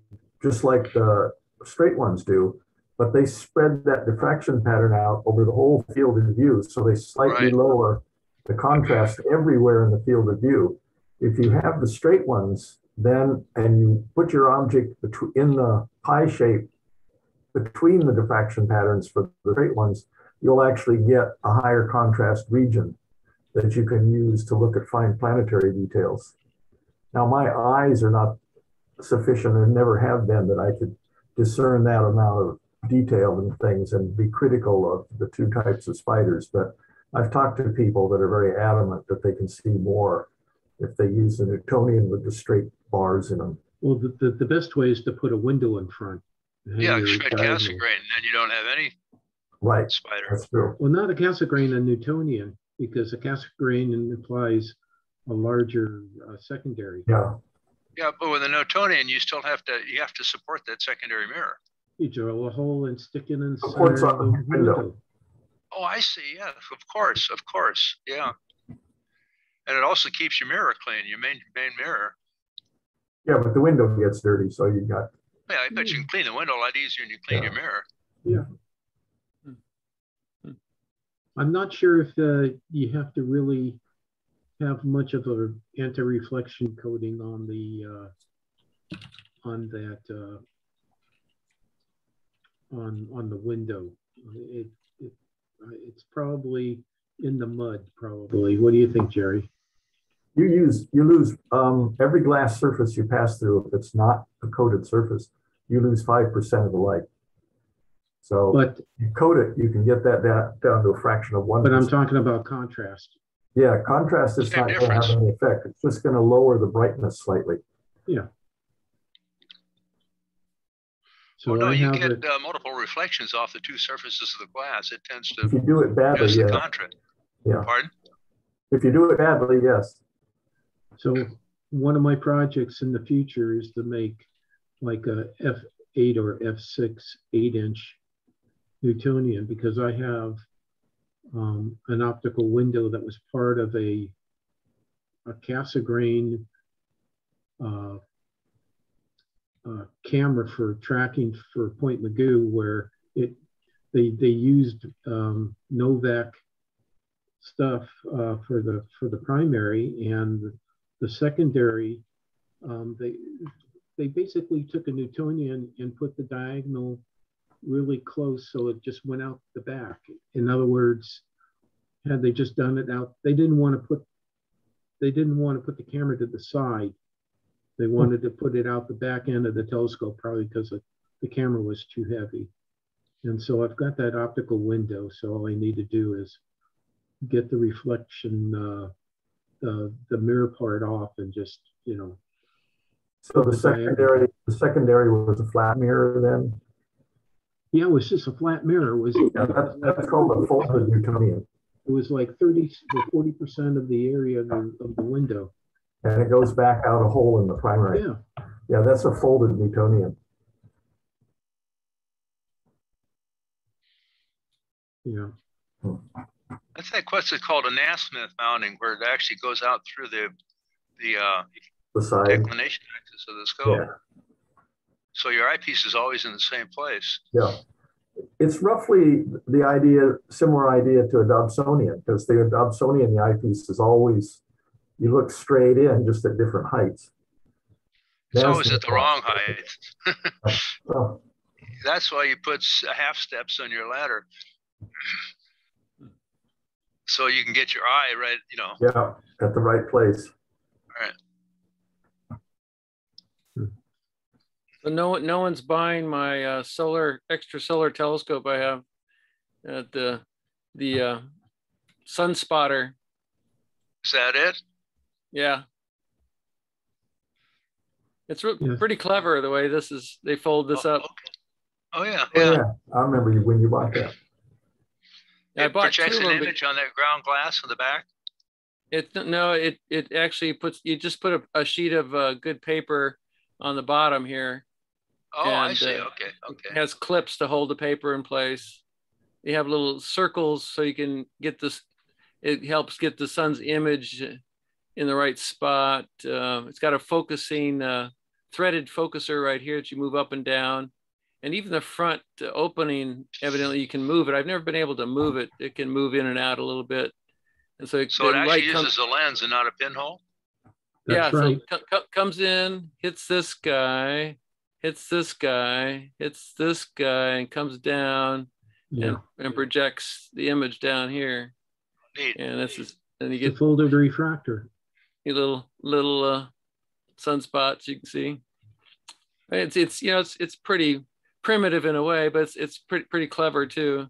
just like the straight ones do, but they spread that diffraction pattern out over the whole field of view. So they slightly Right. lower the contrast everywhere in the field of view. If you have the straight ones, then, and you put your object in the pie shape between the diffraction patterns for the straight ones, you'll actually get a higher contrast region that you can use to look at fine planetary details. Now, my eyes are not sufficient and never have been that I could discern that amount of detail and things and be critical of the two types of spiders. But I've talked to people that are very adamant that they can see more if they use the Newtonian with the straight bars in them. well the, the, the best way is to put a window in front yeah, your shred diagonal. Cassegrain, and then you don't have any Right, spider. that's true. well not a Cassegrain and Newtonian because a Cassegrain implies a larger uh, secondary Yeah, Yeah, but with a Newtonian, you still have to you have to support that secondary mirror. You drill a hole and stick it in the Of course, center of on the the window. window. Oh, I see. Yeah, of course, of course. Yeah. And it also keeps your mirror clean, your main main mirror. yeah, but the window gets dirty, so you got, Yeah, I bet you can clean the window a lot easier than you clean Yeah. your mirror. I'm not sure if uh, you have to really have much of a anti-reflection coating on the uh, on that uh, on on the window. It, it it's probably in the mud. Probably. What do you think, Jerry? you use, you lose, um, every glass surface you pass through, if it's not a coated surface, you lose five percent of the light. So But, you code it, you can get that down, down to a fraction of one. but I'm talking about contrast. Yeah, contrast is Same not gonna have any effect. It's just gonna lower the brightness slightly. Yeah. So Well, no, I you have get it, uh, multiple reflections off the two surfaces of the glass. It tends If to you do it badly, adjust the yeah, contrast. yeah. Pardon? If you do it badly, yes. so one of my projects in the future is to make like a F8 or F6 eight inch Newtonian because I have um, an optical window that was part of a, a Cassegrain uh, uh, camera for tracking for Point Mugu where it they they used um, Novak stuff uh, for the for the primary and the secondary um, they they basically took a Newtonian and put the diagonal really close so it just went out the back. In other words, had they just done it out, they didn't want to put they didn't want to put the camera to the side. They wanted to put it out the back end of the telescope, probably because the, camera was too heavy. And so I've got that optical window. So all I need to do is get the reflection, uh, the, the mirror part off and just, you know, So the The secondary, the secondary was a flat mirror then? Yeah, it was just a flat mirror. It was, Yeah, that's, that's called a folded Newtonian. it was like 30 or 40% of the area of the, of the window. And it goes back out a hole in the primary. Yeah. Yeah, that's a folded Newtonian. Yeah. I think what's it called a Nasmyth mounting, where it actually goes out through the the uh, The side, declination axis of the scope. yeah, So your eyepiece is always in the same place. yeah. It's roughly the idea, similar idea to a Dobsonian, because the Dobsonian, the eyepiece is always, you look straight in, just at different heights. It's always at the wrong height. Oh, That's why you put half steps on your ladder. So you can get your eye right, you know, yeah, at the right place. So no, no one's buying my uh, solar, extra solar telescope I have. At the, the uh, sun spotter. is that it? Yeah. It's re- Yeah. pretty clever the way this is, they fold this Oh, up. okay. Oh, yeah, Oh, yeah. Yeah, I remember you when you bought that. I It bought projects an them, but- image on that ground glass in the back. It, no, it, it actually puts, you just put a, a sheet of uh, good paper on the bottom here. Oh, I see. uh, Okay, okay. It has clips to hold the paper in place. You have little circles so you can get this, it helps get the sun's image in the right spot. Uh, it's got a focusing, uh, threaded focuser right here that you move up and down. And even the front uh, opening, evidently you can move it. I've never been able to move it. It can move in and out a little bit. And so, it, So it the actually light comes- uses a lens and not a pinhole? yeah, right. so co- co- comes in, hits this guy, hits this guy, hits this guy, and comes down Yeah. and, and projects the image down here. Neat. And this is, and you It's a folded refractor. your little little uh, sunspots you can see. It's it's you know it's it's pretty primitive in a way, but it's it's pretty pretty clever too.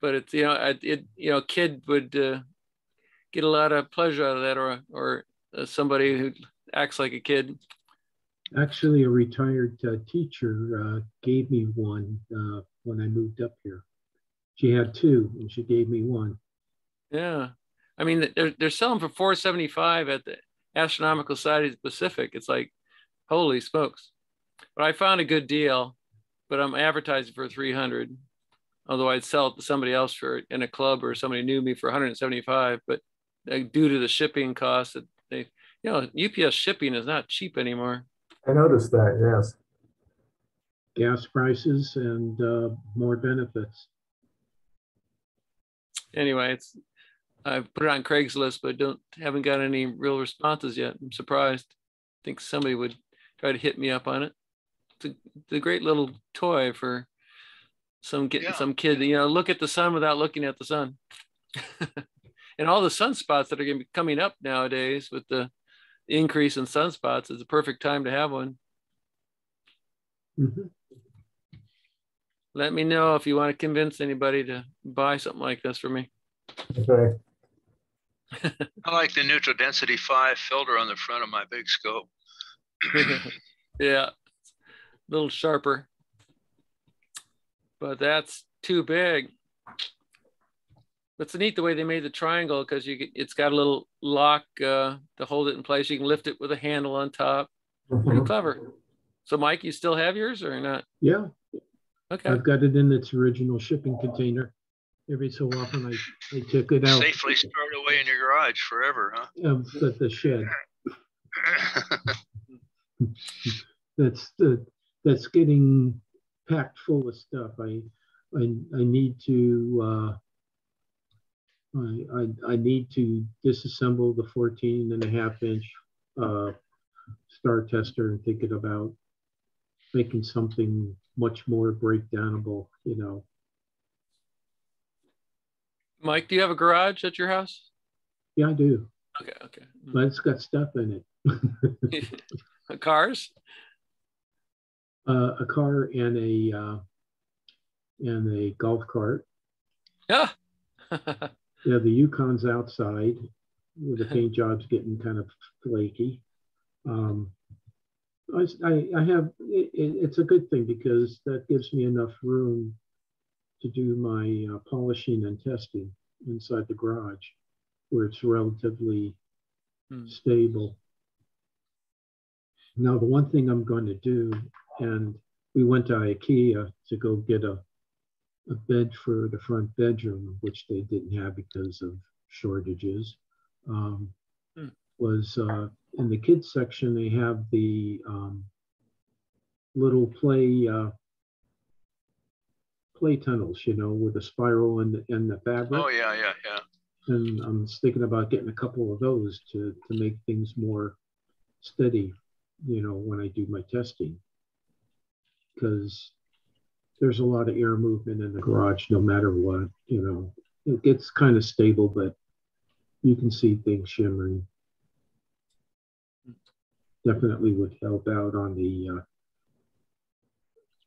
But it's you know I- it you know a kid would uh, get a lot of pleasure out of that, or or uh, somebody who acts like a kid. Actually, a retired uh, teacher uh, gave me one uh, when I moved up here. She had two, and she gave me one. Yeah, I mean they're they're selling for four seventy five at the Astronomical Society of the Pacific. It's like, holy smokes! But I found a good deal, but I'm advertising for three hundred. Although I'd sell it to somebody else for in a club or somebody knew me for 175, but uh, due to the shipping costs, that they, you know, UPS shipping is not cheap anymore. I noticed that, yes. Gas prices and uh, more benefits. Anyway, it's I've put it on Craigslist, but don't haven't got any real responses yet. I'm surprised. I think somebody would try to hit me up on it. It's a, it's a great little toy for some get Yeah. some kid. You know, look at the sun without looking at the sun, and all the sunspots that are going to be coming up nowadays with the increase in sunspots, is a perfect time to have one. Mhm. Let me know if you want to convince anybody to buy something like this for me. Okay, I like the neutral density five filter on the front of my big scope. yeah, a little sharper. But that's too big. It's neat the way they made the triangle because you it's got a little lock uh, to hold it in place. You can lift it with a handle on top. Pretty Mhm. clever. So, Mike, you still have yours or not? Yeah, Okay. I've got it in its original shipping container. Every so often I, I took it out Safely stored away in your garage forever, huh? of the, the shed. That's the, that's getting packed full of stuff. I, I, I need to, uh, I, I, I need to disassemble the 14 and a half inch, uh, star tester and thinking about making something much more breakdownable, you know. Mike, do you have a garage at your house? Yeah, I do, Okay. Okay. but it's got stuff in it. Cars? uh, a car and a uh, and a golf cart. Yeah. Yeah, the Yukon's outside. The paint job's getting kind of flaky. Um, I, I- have it- it's a good thing because that gives me enough room to do my uh, polishing and testing inside the garage, where it's relatively Hmm. stable. Now, the one thing I'm going to do, and we went to IKEA to go get a, a bed for the front bedroom, which they didn't have because of shortages, um, Hmm. was uh, in the kids section, they have the um, little play uh, play tunnels, you know, with the spiral and the, and the fabric oh, yeah, yeah, yeah. and I'm thinking about getting a couple of those to to make things more steady, you know, when I do my testing. Because there's a lot of air movement in the garage, no matter what, you know. It gets kind of stable, but you can see things shimmering. Definitely would help out on the uh,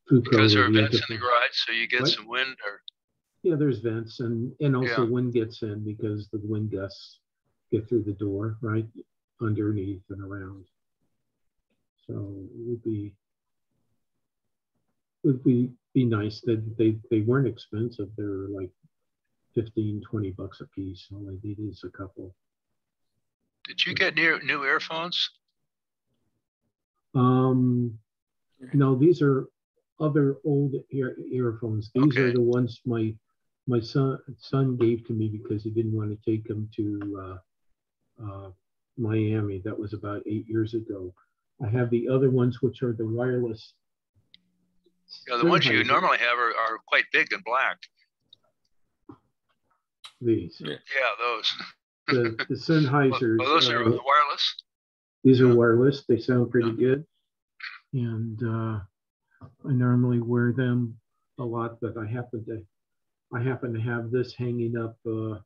Because there are vents in the garage, so you get What? some wind or, yeah, there's vents and, and also Yeah. wind gets in because the wind gusts get through the door, right? Underneath and around. So it would be, would be, be nice that they, they weren't expensive. They're like 15, 20 bucks a piece. All I need is a couple. did you get new, new earphones? Um, no, these are other old ear, earphones. These are the ones my my son son gave to me because he didn't want to take them to uh, uh, Miami. That was about eight years ago. I have the other ones, which are the wireless. Yeah, the ones you normally have are, are quite big and black. These Yeah, those. the the Oh, Sennheisers. those are uh, wireless? These are wireless. They sound pretty good. And uh, I normally wear them a lot, but I happen to I happen to have this hanging up uh,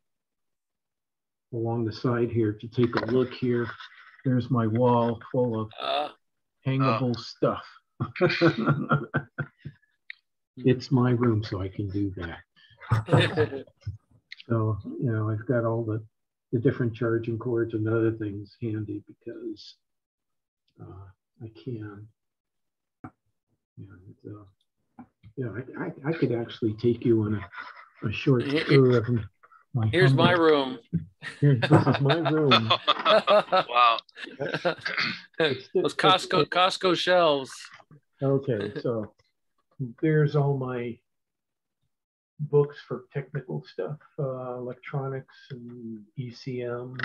along the side here. If you take a look here, there's my wall full of Uh, hangable stuff. it's my room, so I can do that. So, you know, I've got all the, the different charging cords and other things handy because uh, I can. And, uh, yeah, I, I, I could actually take you on a, a short tour of my. Here's my room. Here, this is my room. Wow. It's- Those Costco Costco shelves. Okay, so there's all my books for technical stuff, uh, electronics and ECM.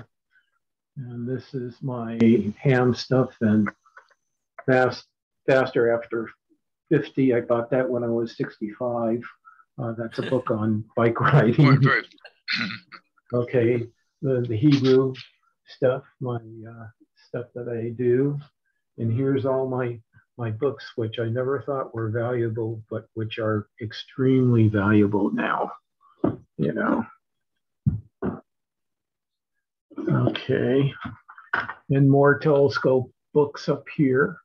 And this is my ham stuff and fast, faster after 50. I bought that when I was 65. Uh, that's a book on bike riding. Okay, the, the Hebrew stuff, my uh, stuff that I do. And here's all my, my books, which I never thought were valuable, but which are extremely valuable now, you know. Okay, And more telescope books up here.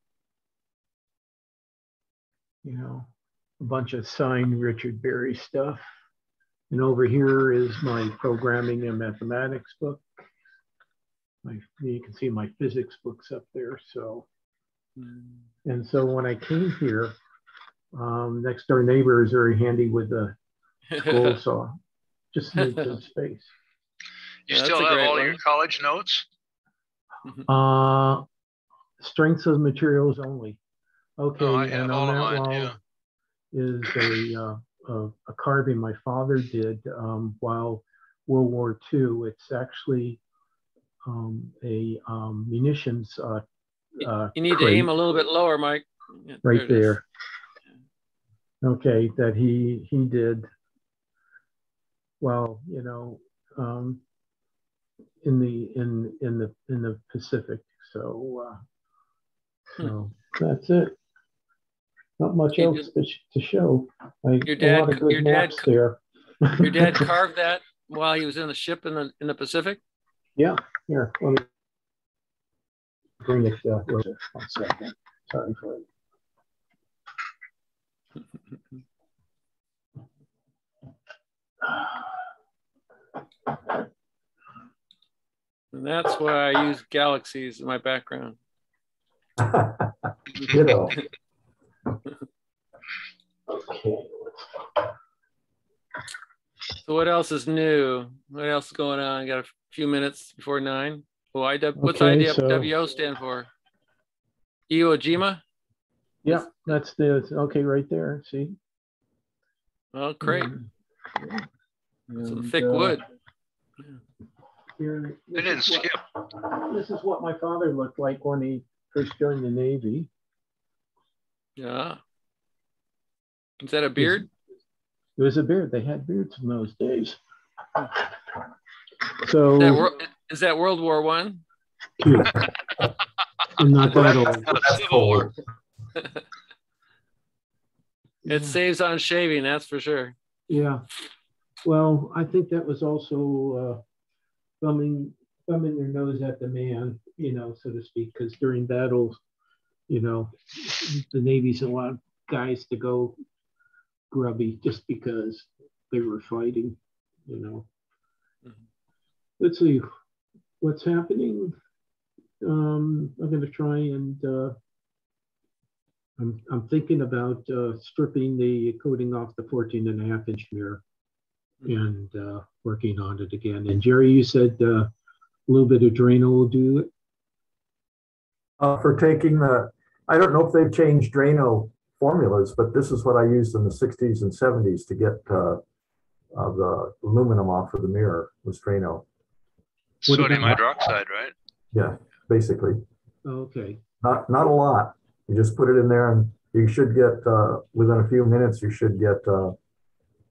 You know, a bunch of signed Richard Berry stuff. And over here is my programming and mathematics book. My, you can see my physics books up there. So, and so when I came here, um, next door neighbor is very handy with the scroll saw. Just need some space. You Yeah, still have all one. your college notes? Uh, strengths of materials only. Okay, Oh, and on of that mine, yeah. wall is a, uh, a, a carving my father did um, while World War II. It's actually um, a um, munitions uh, uh, You need to aim a little bit lower, Mike. Yeah, right is. there. Okay, that he he did. Well, you know, um, in the in in the in the Pacific. So, uh, Hmm. so that's it. Not much You else to, to show. I, Your dad- your dad there. Your dad carved that while he was in the ship in the in the Pacific. yeah. Here, let me bring it. Uh, one second. Sorry for it. And that's why I use galaxies in my background. Okay. So what else is new? What else is going on? Got a few minutes before nine. Oh, IW, what's Okay, IW, so- WO stand for? Iwo Jima? Yeah, that's the okay right there. See. Oh, great. Mhm. Some And, thick uh, wood. They Here, this didn't is what- skip. This is what my father looked like when he first joined the Navy. Yeah. Is that a beard? It was a beard. They had beards in those days. So, Is that, wor- is that World War One? I'm not that old. That's Civil War. It saves on shaving, that's for sure. Yeah. Well, I think that was also uh, thumbing, thumbing their nose at the man, you know, so to speak, because during battles, you know, the Navy's allowed guys to go grubby just because they were fighting, you know. Mhm. Let's see what's happening. Um, I'm going to try and uh, I'm, I'm thinking about uh, stripping the coating off the 14 and a half inch mirror and uh, working on it again. And Jerry, you said uh, a little bit of Drano will do it. uh, for taking the, I don't know if they've changed Drano formulas, but this is what I used in the sixties and seventies to get, uh, the aluminum off of the mirror was Drano. What Sodium about- hydroxide, right? Yeah, basically. Okay. Not, not a lot. You just put it in there and you should get, uh, within a few minutes, you should get, uh,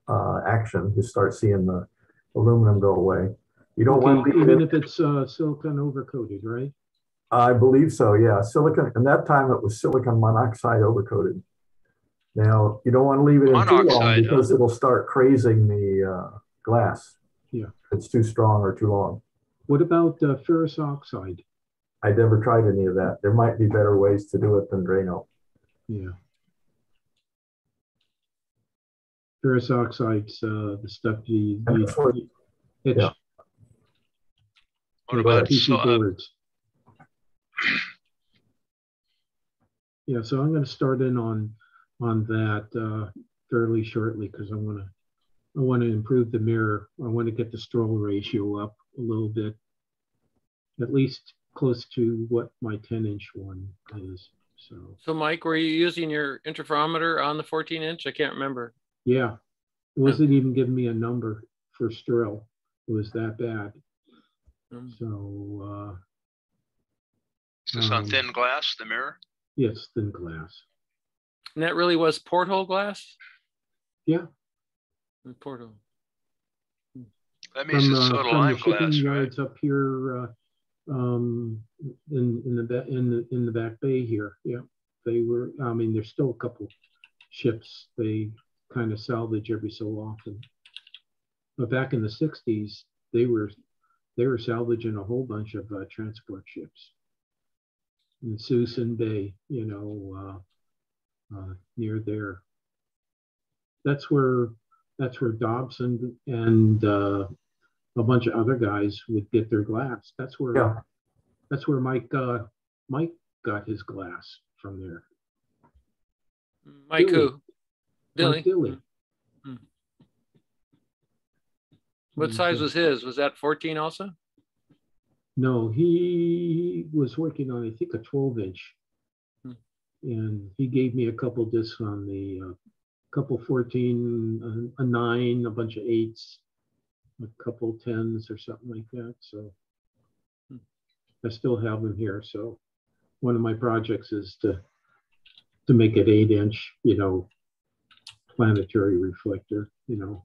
uh, action. You start seeing the aluminum go away. You don't want Okay, to leave even it, if it's uh, silicone overcoated, right? I believe so, yeah. Silicon, and that time it was silicon monoxide overcoated. Now, you don't want to leave it in too long Monoxide, huh? because it'll start crazing the, uh, glass. Yeah. If It's too strong or too long. What about uh, ferrous oxide? I never tried any of that. There might be better ways to do it than Drano. Yeah. Ferrous oxide's uh, the stuff you, And you that's what- yeah. What about PC so, uh, boards. Yeah, so I'm going to start in on on that uh, fairly shortly because I want to I want to improve the mirror. I want to get the Strehl ratio up a little bit, at least close to what my 10 inch one is. So So Mike, were you using your interferometer on the 14 inch? I can't remember. yeah, it wasn't even giving me a number for Strehl. It was that bad. Mm. So uh, is this on um, thin glass, the mirror? yes, thin glass. And that really was porthole glass? Yeah. Mm, Porthole. That means from, it's uh, soda from the lime shipping glass, right? yards up here uh, um, in in the in the in the back bay here. Yeah, they were. I mean, there's still a couple ships they kind of salvage every so often. But back in the '60s, they were they were salvaging a whole bunch of uh, transport ships in Suisun Bay, you know, uh, uh, near there. That's where that's where Dobson and uh, a bunch of other guys would get their glass. That's where Yeah. that's where Mike uh, Mike got his glass from there. Mike Dilly. who? Dilly. Mike Dilly. Hmm. What size was his? Was that 14 also? No, he was working on I think a 12 inch, Hmm. and he gave me a couple discs on the uh, couple 14, a, a nine, a bunch of eights, a couple tens or something like that. So Hmm. I still have them here. So one of my projects is to to make it eight inch, you know, planetary reflector, you know.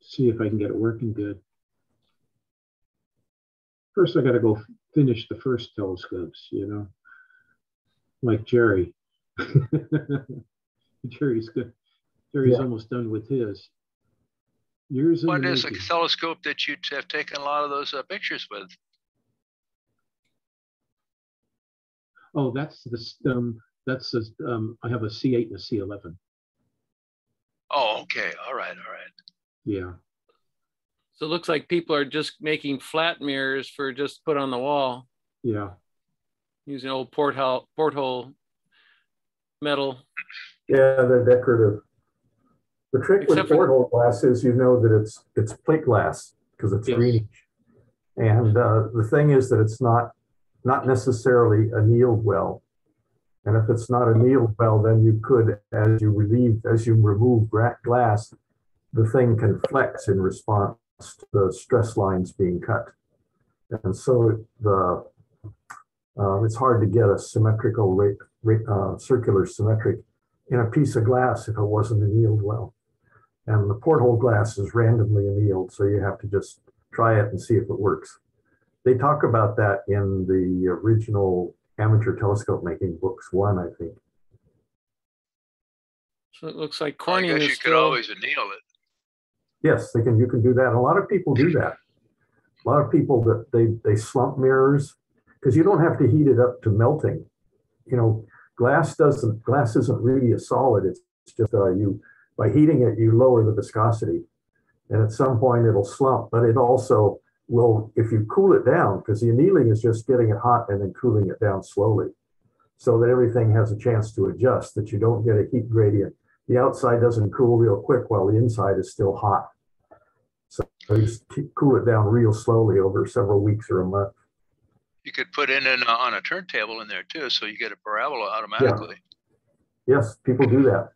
See if I can get it working good. First, I got to go finish the first telescopes, you know, like Jerry. Jerry's good. Jerry's Yeah. almost done with his. Years in What the a telescope that you have taken a lot of those uh, pictures with? Oh, that's the s- um, that's the um, I have a C8 and a C11. Oh, okay. All right. All right. Yeah, So it looks like people are just making flat mirrors for just put on the wall yeah. using old porthole porthole metal. Yeah, they're decorative. The trick with Except for- porthole glass is you know that it's it's plate glass because it's Yes. greenish. And uh, the thing is that it's not not necessarily annealed well. And if it's not annealed well, then you could, as you relieve, as you remove gra- glass, the thing can flex in response to the stress lines being cut. And so the uh, it's hard to get a symmetrical rate, rate uh, circular symmetric in a piece of glass if it wasn't annealed well. And the porthole glass is randomly annealed, so you have to just try it and see if it works. They talk about that in the original amateur telescope making books one, I think. So it looks like I guess is you could still. always anneal it. Yes, they can. You can do that. A lot of people do that. A lot of people that they they slump mirrors because you don't have to heat it up to melting. You know, glass doesn't. Glass isn't really a solid. It's just uh, you by heating it, you lower the viscosity, and at some point it'll slump. But it also will, if you cool it down, because the annealing is just getting it hot and then cooling it down slowly, so that everything has a chance to adjust. That you don't get a heat gradient the outside doesn't cool real quick while the inside is still hot. So you just keep, cool it down real slowly over several weeks or a month. You could put in an, uh, on a turntable in there too, so you get a parabola automatically. Yeah. Yes, people do that.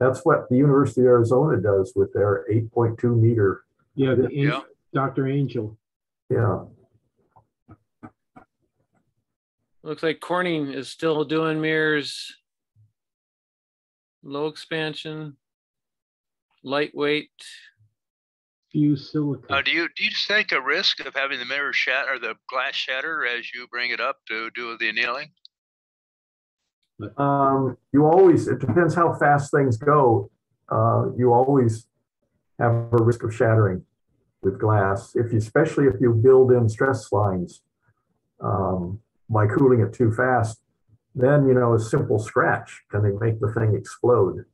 That's what the University of Arizona does with their 8.2 meter. Yeah, the Yeah. Dr. Angel. Yeah, Looks like Corning is still doing mirrors. Low expansion, lightweight. Fuse silica. Uh, do you do you take a risk of having the mirror shatter or the glass shatter as you bring it up to do the annealing? um, you always, it depends how fast things go. Uh, you always have a risk of shattering with glass, if you, especially if you build in stress lines um, by cooling it too fast. Then, you know, a simple scratch can they make the thing explode.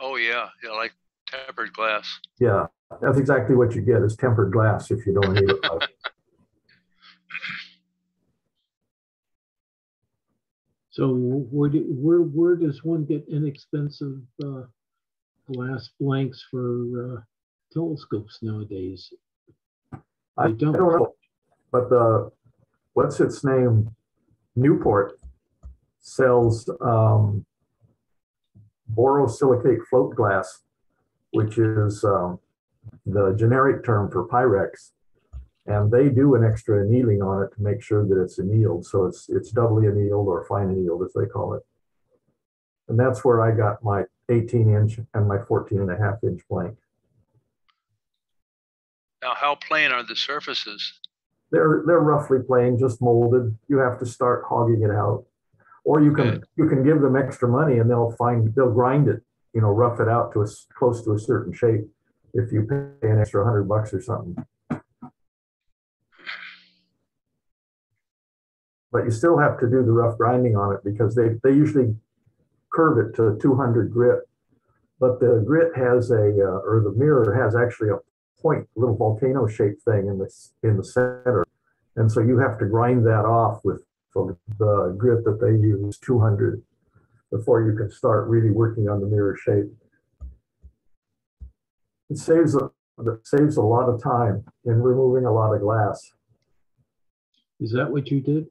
Oh yeah, yeah, like tempered glass. Yeah, that's exactly what you get is tempered glass if you don't need it. So where do, where where does one get inexpensive uh, glass blanks for uh, telescopes nowadays? I don't. don't know, but the, what's its name? Newport sells um, borosilicate float glass, which is um, the generic term for Pyrex. And they do an extra annealing on it to make sure that it's annealed. So it's it's doubly annealed or fine annealed, as they call it. And that's where I got my 18 inch and my 14 and a half inch blank. Now, how plain are the surfaces? They're they're roughly plain, just molded. You have to start hogging it out, or you can Okay. you can give them extra money and they'll find they'll grind it, you know, rough it out to a close to a certain shape, if you pay an extra hundred bucks or something. But you still have to do the rough grinding on it because they, they usually curve it to two hundred grit. But the grit has a, uh, or the mirror has actually a point, little volcano shaped thing in this, in the center. And so you have to grind that off with the the grit that they use, two hundred, before you can start really working on the mirror shape. It saves, a it saves a lot of time in removing a lot of glass. Is that what you did?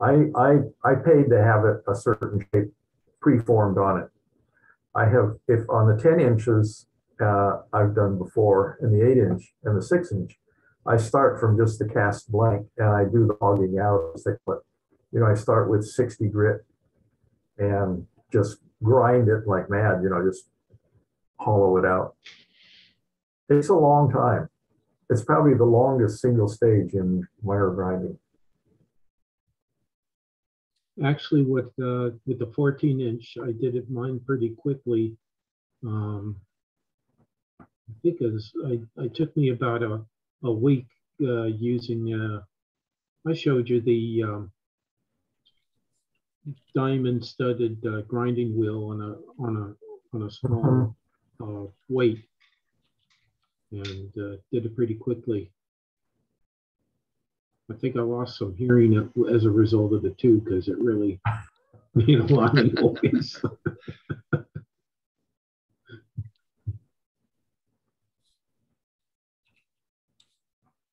I, I, I paid to have it a certain shape preformed on it. I have, if on the ten inches, uh, I've done before, and the eight inch and the six inch, I start from just the cast blank and I do the hogging out as they put. You know, I start with sixty grit and just grind it like mad, you know, just hollow it out. It's a long time. It's probably the longest single stage in wire grinding. Actually, with, uh, with the fourteen inch, I did it mine pretty quickly. Um, because I, I took me about a, a week, uh, using, uh, I showed you the, um, diamond studded, uh, grinding wheel on a, on a, on a small, uh, weight. And, uh, did it pretty quickly. I think I lost some hearing as a result of the two because it really made a lot of noise.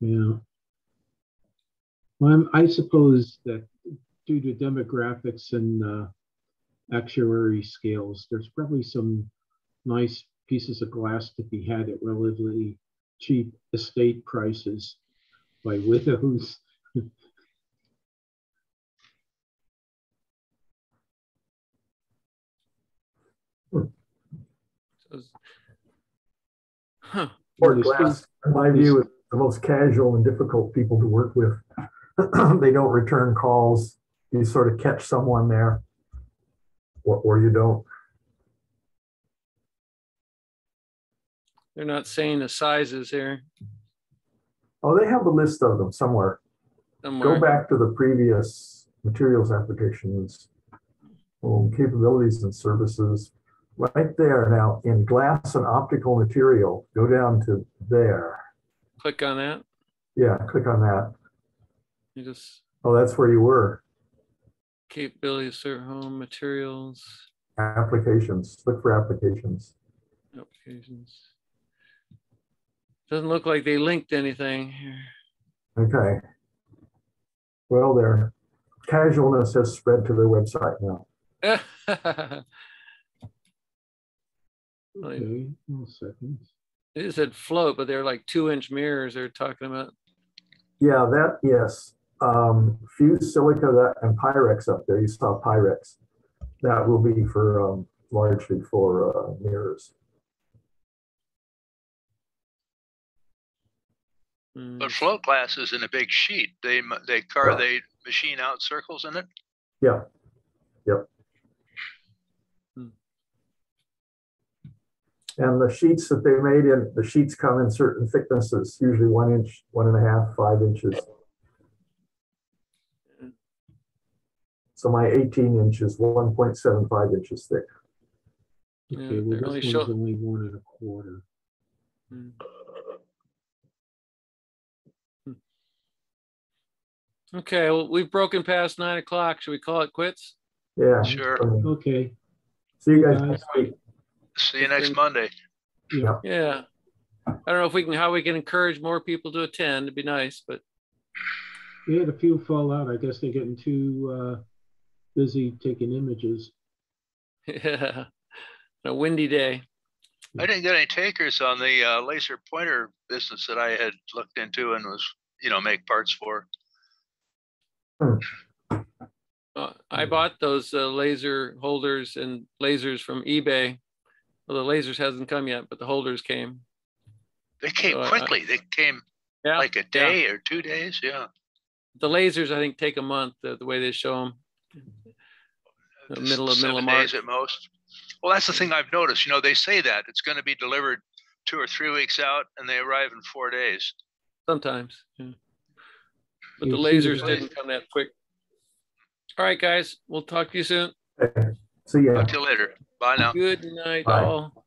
Yeah. Well, I'm- I suppose that due to demographics and uh, actuary scales, there's probably some nice pieces of glass to be had at relatively cheap estate prices by widows. Huh. Or glass, in my view, is the most casual and difficult people to work with. They don't return calls. You sort of catch someone there. Or, or you don't. They're not saying the sizes here Oh, they have a list of them somewhere. Go back to the previous materials applications. um, capabilities and services, right there now in glass and optical material, go down to there. Click on that. Yeah, click on that. You just Oh, that's where you were. capabilities, serve home materials, Applications, look for applications. applications. Doesn't look like they linked anything here. Okay. Well, their casualness has spread to their website now. Like, Okay, one second. They just said float, but they're like two inch mirrors they're talking about. Yeah, that, yes. Um, fused silica that and Pyrex up there, you saw Pyrex. That will be for, um, largely for, uh, mirrors. Mm, But float glass is in a big sheet. They, they car, Yeah. they machine out circles in it. Yeah, yep. Hmm. And the sheets that they made in, the sheets come in certain thicknesses, usually one inch, one and a half, five inches. So my eighteen inches, one point seven five inches thick. Yeah, Okay, well, they're only this show- one's only one and a quarter. mm. Hmm. Okay, well, we've broken past nine o'clock. Should we call it quits? Yeah. Sure. Okay, See you guys Guys. next week. See you next Interesting. Monday. yeah, Yeah. I don't know if we can, how we can encourage more people to attend. It'd be nice, but we had a few fall out. I guess they're getting too uh, busy taking images. yeah. A windy day. I didn't get any takers on the uh, laser pointer business that I had looked into and was, you know, make parts for. Uh, I bought those uh, laser holders and lasers from eBay. Well, the lasers hasn't come yet, but the holders came. They came So I- quickly. They came Yeah. like a yeah. day or two days. Yeah. The lasers, I think, take a month, the, the way they show them. The middle of- middle of March. At most. Well, that's the thing I've noticed. You know, they say that it's going to be delivered two or three weeks out and they arrive in four days. Sometimes. yeah. But the You see the lasers didn't come that quick. All right, guys, we'll talk to you soon. See ya. Talk to you later. Bye now. Good night, Bye. all.